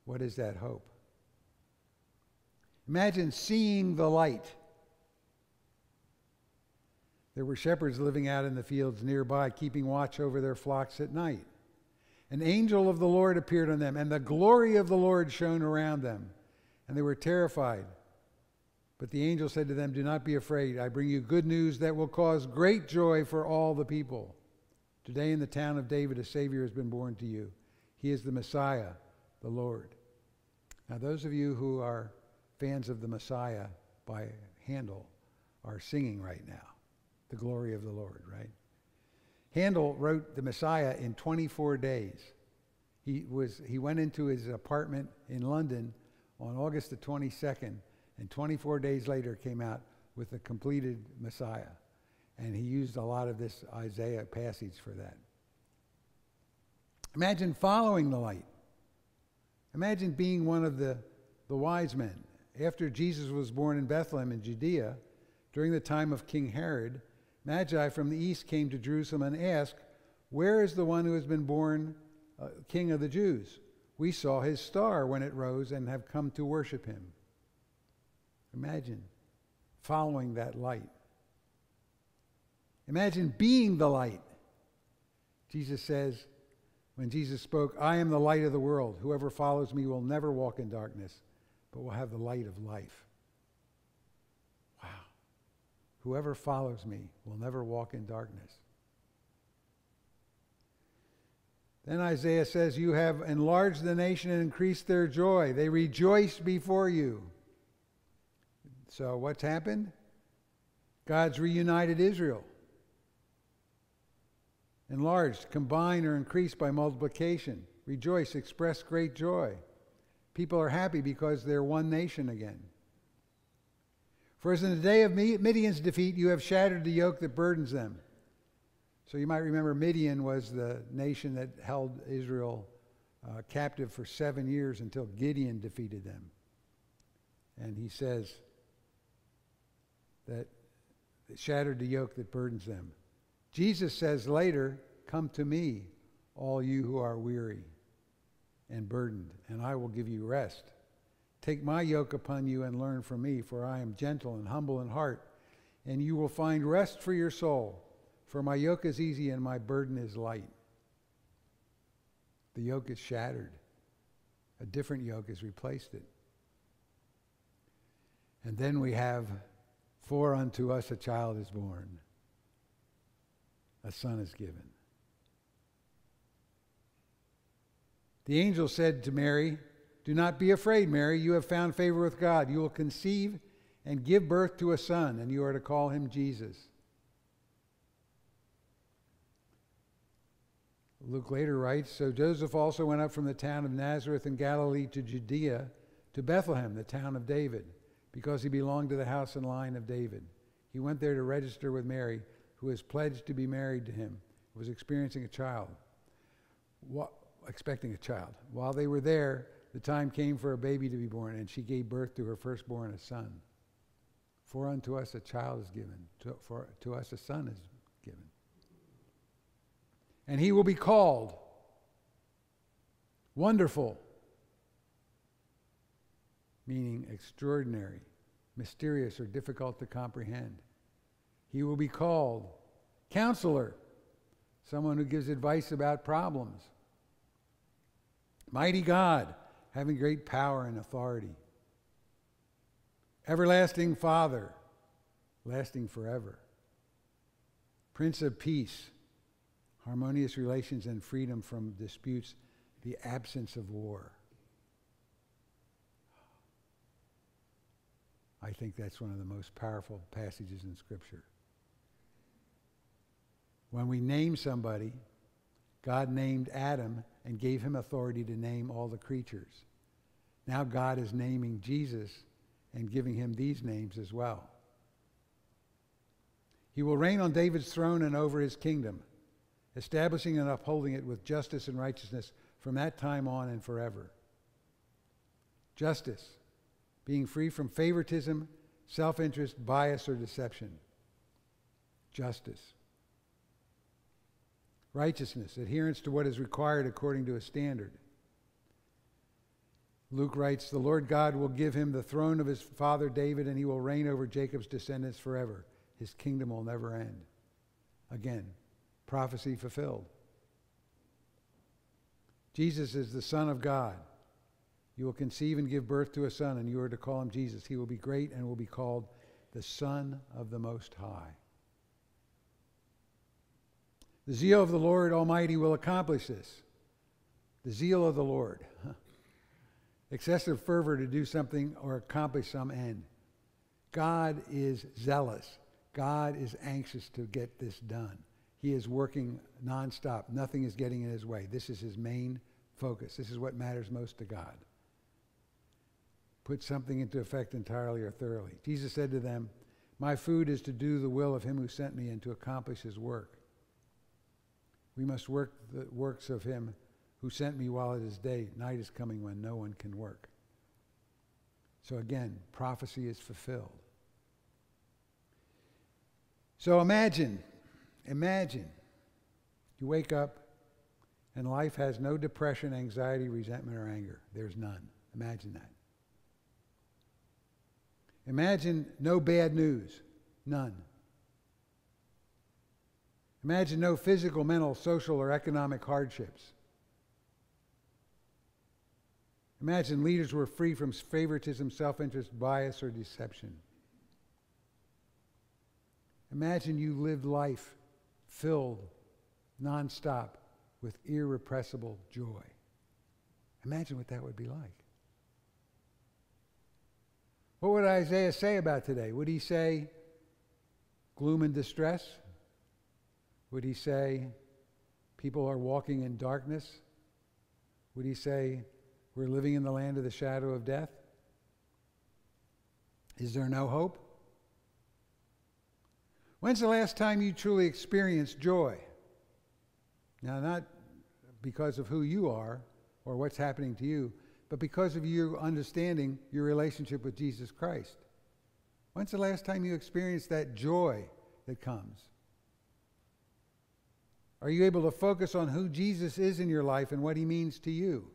What is that hope? Imagine seeing the light. There were shepherds living out in the fields nearby, keeping watch over their flocks at night. An angel of the Lord appeared on them, and the glory of the Lord shone around them, and they were terrified. But the angel said to them, Do not be afraid. I bring you good news that will cause great joy for all the people. Today in the town of David, a Savior has been born to you. He is the Messiah, the Lord. Now, those of you who are fans of the Messiah by Handel are singing right now, the glory of the Lord, right? Handel wrote the Messiah in 24 days. He, was, he went into his apartment in London on August the 22nd, and 24 days later came out with the completed Messiah. And he used a lot of this Isaiah passage for that. Imagine following the light. Imagine being one of the, the wise men. After Jesus was born in Bethlehem in Judea, during the time of King Herod, Magi from the east came to Jerusalem and asked, Where is the one who has been born uh, King of the Jews? We saw his star when it rose and have come to worship him. Imagine following that light. Imagine being the light. Jesus says, when Jesus spoke, I am the light of the world. Whoever follows me will never walk in darkness, but will have the light of life. Whoever follows me will never walk in darkness. Then Isaiah says, You have enlarged the nation and increased their joy. They rejoice before you. So, what's happened? God's reunited Israel enlarged, combined, or increased by multiplication. Rejoice, express great joy. People are happy because they're one nation again. For as in the day of Midian's defeat, you have shattered the yoke that burdens them. So you might remember Midian was the nation that held Israel uh, captive for seven years until Gideon defeated them. And he says that shattered the yoke that burdens them. Jesus says later, Come to me, all you who are weary and burdened, and I will give you rest. Take my yoke upon you and learn from me, for I am gentle and humble in heart, and you will find rest for your soul. For my yoke is easy and my burden is light. The yoke is shattered, a different yoke has replaced it. And then we have, For unto us a child is born, a son is given. The angel said to Mary, Do not be afraid, Mary. You have found favor with God. You will conceive and give birth to a son, and you are to call him Jesus. Luke later writes So Joseph also went up from the town of Nazareth in Galilee to Judea, to Bethlehem, the town of David, because he belonged to the house and line of David. He went there to register with Mary, who was pledged to be married to him, was experiencing a child, expecting a child. While they were there, the time came for a baby to be born, and she gave birth to her firstborn, a son. For unto us a child is given, to, for to us a son is given and he will be called Wonderful, meaning extraordinary, mysterious, or difficult to comprehend. He will be called Counselor, someone who gives advice about problems. Mighty God, having great power and authority. Everlasting Father, lasting forever. Prince of Peace, harmonious relations and freedom from disputes, the absence of war. I think that's one of the most powerful passages in Scripture. When we name somebody, God named Adam and gave him authority to name all the creatures. Now God is naming Jesus and giving him these names as well. He will reign on David's throne and over his kingdom establishing and upholding it with justice and righteousness from that time on and forever. Justice, being free from favoritism, self interest, bias, or deception. Justice. Righteousness, adherence to what is required according to a standard. Luke writes, The Lord God will give him the throne of his father David, and he will reign over Jacob's descendants forever. His kingdom will never end. Again, prophecy fulfilled. Jesus is the Son of God. You will conceive and give birth to a son, and you are to call him Jesus. He will be great and will be called the Son of the Most High. The zeal of the Lord Almighty will accomplish this. The zeal of the Lord. *laughs* Excessive fervor to do something or accomplish some end. God is zealous. God is anxious to get this done. He is working nonstop. Nothing is getting in his way. This is his main focus. This is what matters most to God. Put something into effect entirely or thoroughly. Jesus said to them, My food is to do the will of him who sent me and to accomplish his work. We must work the works of him who sent me while it is day. Night is coming when no one can work. So again, prophecy is fulfilled. So imagine Imagine you wake up and life has no depression, anxiety, resentment, or anger. There's none. Imagine that. Imagine no bad news. None. Imagine no physical, mental, social, or economic hardships. Imagine leaders were free from favoritism, self interest, bias, or deception. Imagine you lived life filled nonstop with irrepressible joy. Imagine what that would be like. What would Isaiah say about today? Would he say gloom and distress? Would he say people are walking in darkness? Would he say we're living in the land of the shadow of death? Is there no hope? When's the last time you truly experienced joy? Now, not because of who you are or what's happening to you, but because of you understanding your relationship with Jesus Christ. When's the last time you experienced that joy that comes? Are you able to focus on who Jesus is in your life and what he means to you?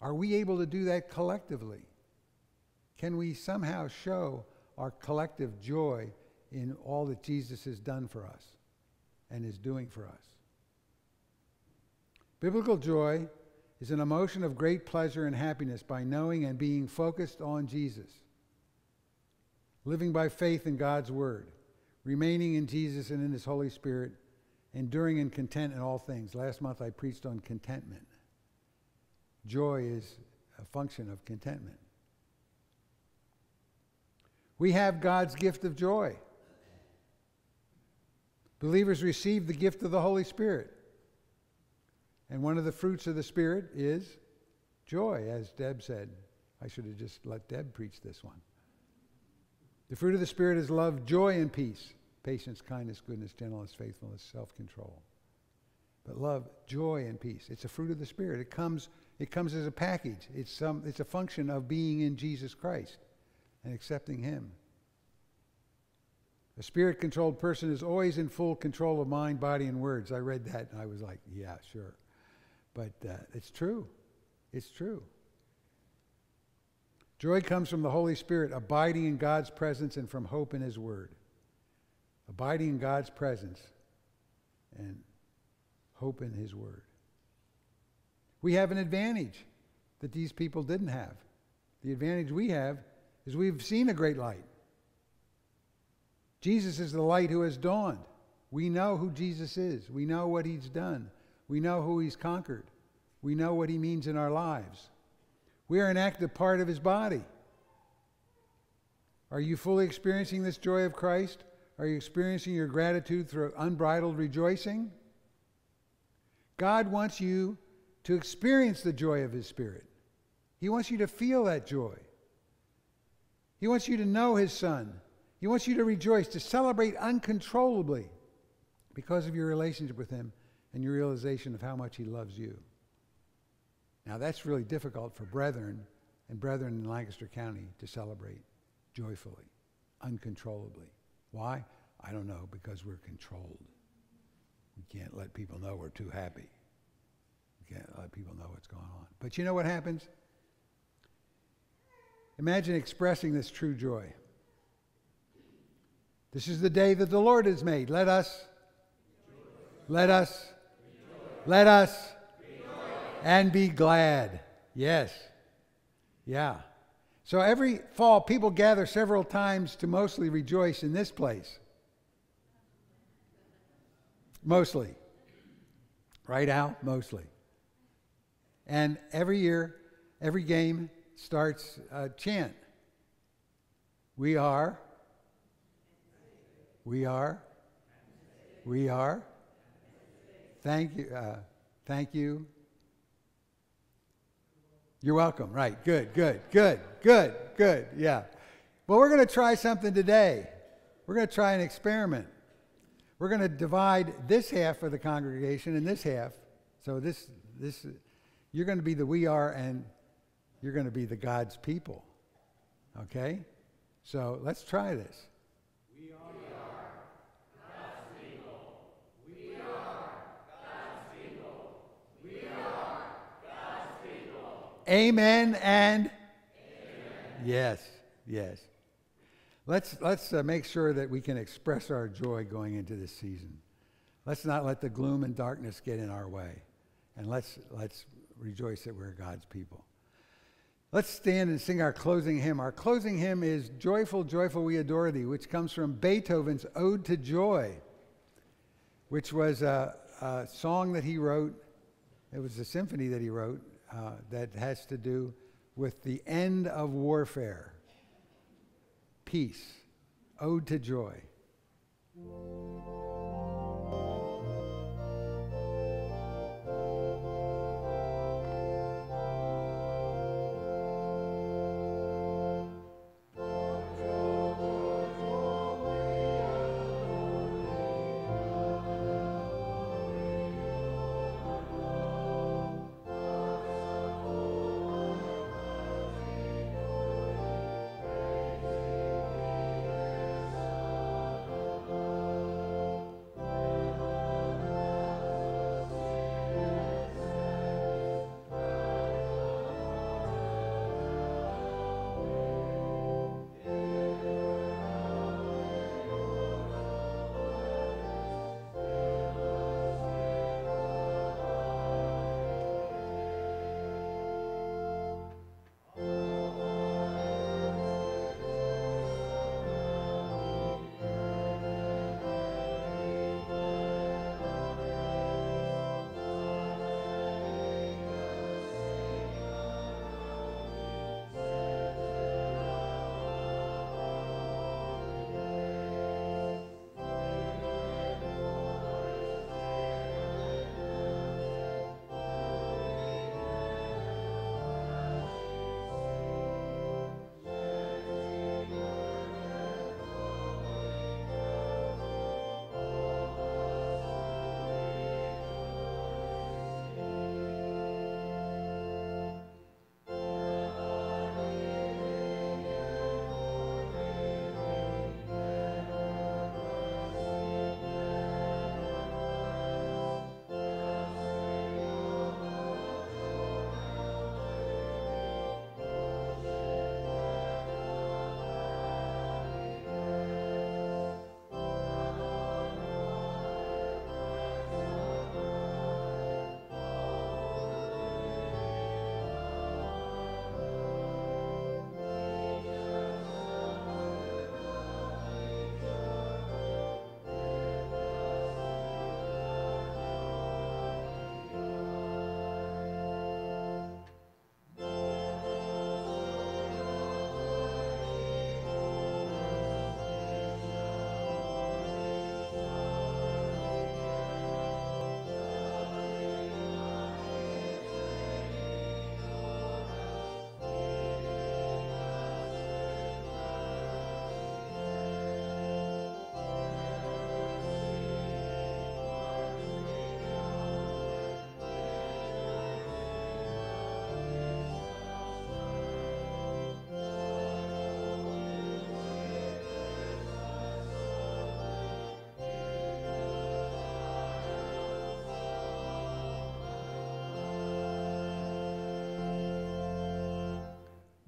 Are we able to do that collectively? Can we somehow show our collective joy in all that Jesus has done for us and is doing for us. Biblical joy is an emotion of great pleasure and happiness by knowing and being focused on Jesus. living by faith in God's word, remaining in Jesus and in his Holy Spirit, enduring and content in all things. Last month I preached on contentment. Joy is a function of contentment. We have God's gift of joy. Believers receive the gift of the Holy Spirit. And one of the fruits of the Spirit is joy, as Deb said. I should have just let Deb preach this one. The fruit of the Spirit is love, joy, and peace patience, kindness, goodness, gentleness, faithfulness, self control. But love, joy, and peace. It's a fruit of the Spirit. It comes, it comes as a package, it's, some, it's a function of being in Jesus Christ and accepting Him. A spirit controlled person is always in full control of mind, body, and words. I read that and I was like, yeah, sure. But uh, it's true. It's true. Joy comes from the Holy Spirit abiding in God's presence and from hope in His Word. Abiding in God's presence and hope in His Word. We have an advantage that these people didn't have. The advantage we have is we've seen a great light. Jesus is the light who has dawned. We know who Jesus is. We know what he's done. We know who he's conquered. We know what he means in our lives. We are an active part of his body. Are you fully experiencing this joy of Christ? Are you experiencing your gratitude through unbridled rejoicing? God wants you to experience the joy of his Spirit. He wants you to feel that joy. He wants you to know his Son. He wants you to rejoice, to celebrate uncontrollably because of your relationship with Him and your realization of how much He loves you. Now, that's really difficult for brethren and brethren in Lancaster County to celebrate joyfully, uncontrollably. Why? I don't know, because we're controlled. We can't let people know we're too happy. We can't let people know what's going on. But you know what happens? Imagine expressing this true joy. This is the day that the Lord has made. Let us, let us, let us, and be glad. Yes. Yeah. So every fall, people gather several times to mostly rejoice in this place. Mostly. Right, out, Mostly. And every year, every game starts a chant. We are we are. We are. Thank you. Uh, thank you. You're welcome. Right. Good, good, good, good, good. Yeah. Well, we're going to try something today. We're going to try an experiment. We're going to divide this half of the congregation and this half. So this, this, you're going to be the we are, and you're going to be the God's people. Okay? So let's try this. Amen and Amen. yes, yes. Let's let's uh, make sure that we can express our joy going into this season. Let's not let the gloom and darkness get in our way, and let's let's rejoice that we're God's people. Let's stand and sing our closing hymn. Our closing hymn is Joyful, Joyful We Adore Thee, which comes from Beethoven's Ode to Joy, which was a, a song that he wrote. It was a symphony that he wrote uh, that has to do with the end of warfare. Peace. Ode to joy.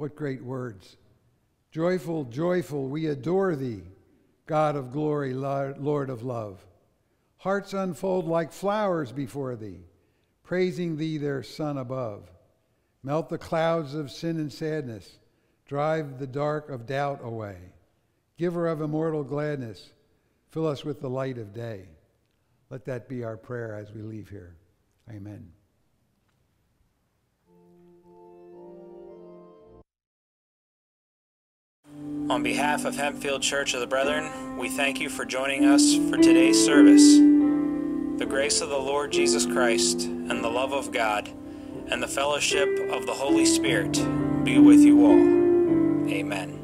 What great words. Joyful, joyful, we adore thee, God of glory, Lord of love. Hearts unfold like flowers before thee, praising thee, their Son above. Melt the clouds of sin and sadness, drive the dark of doubt away. Giver of immortal gladness, fill us with the light of day. Let that be our prayer as we leave here. Amen. On behalf of Hempfield Church of the Brethren, we thank you for joining us for today's service. The grace of the Lord Jesus Christ, and the love of God, and the fellowship of the Holy Spirit be with you all. Amen.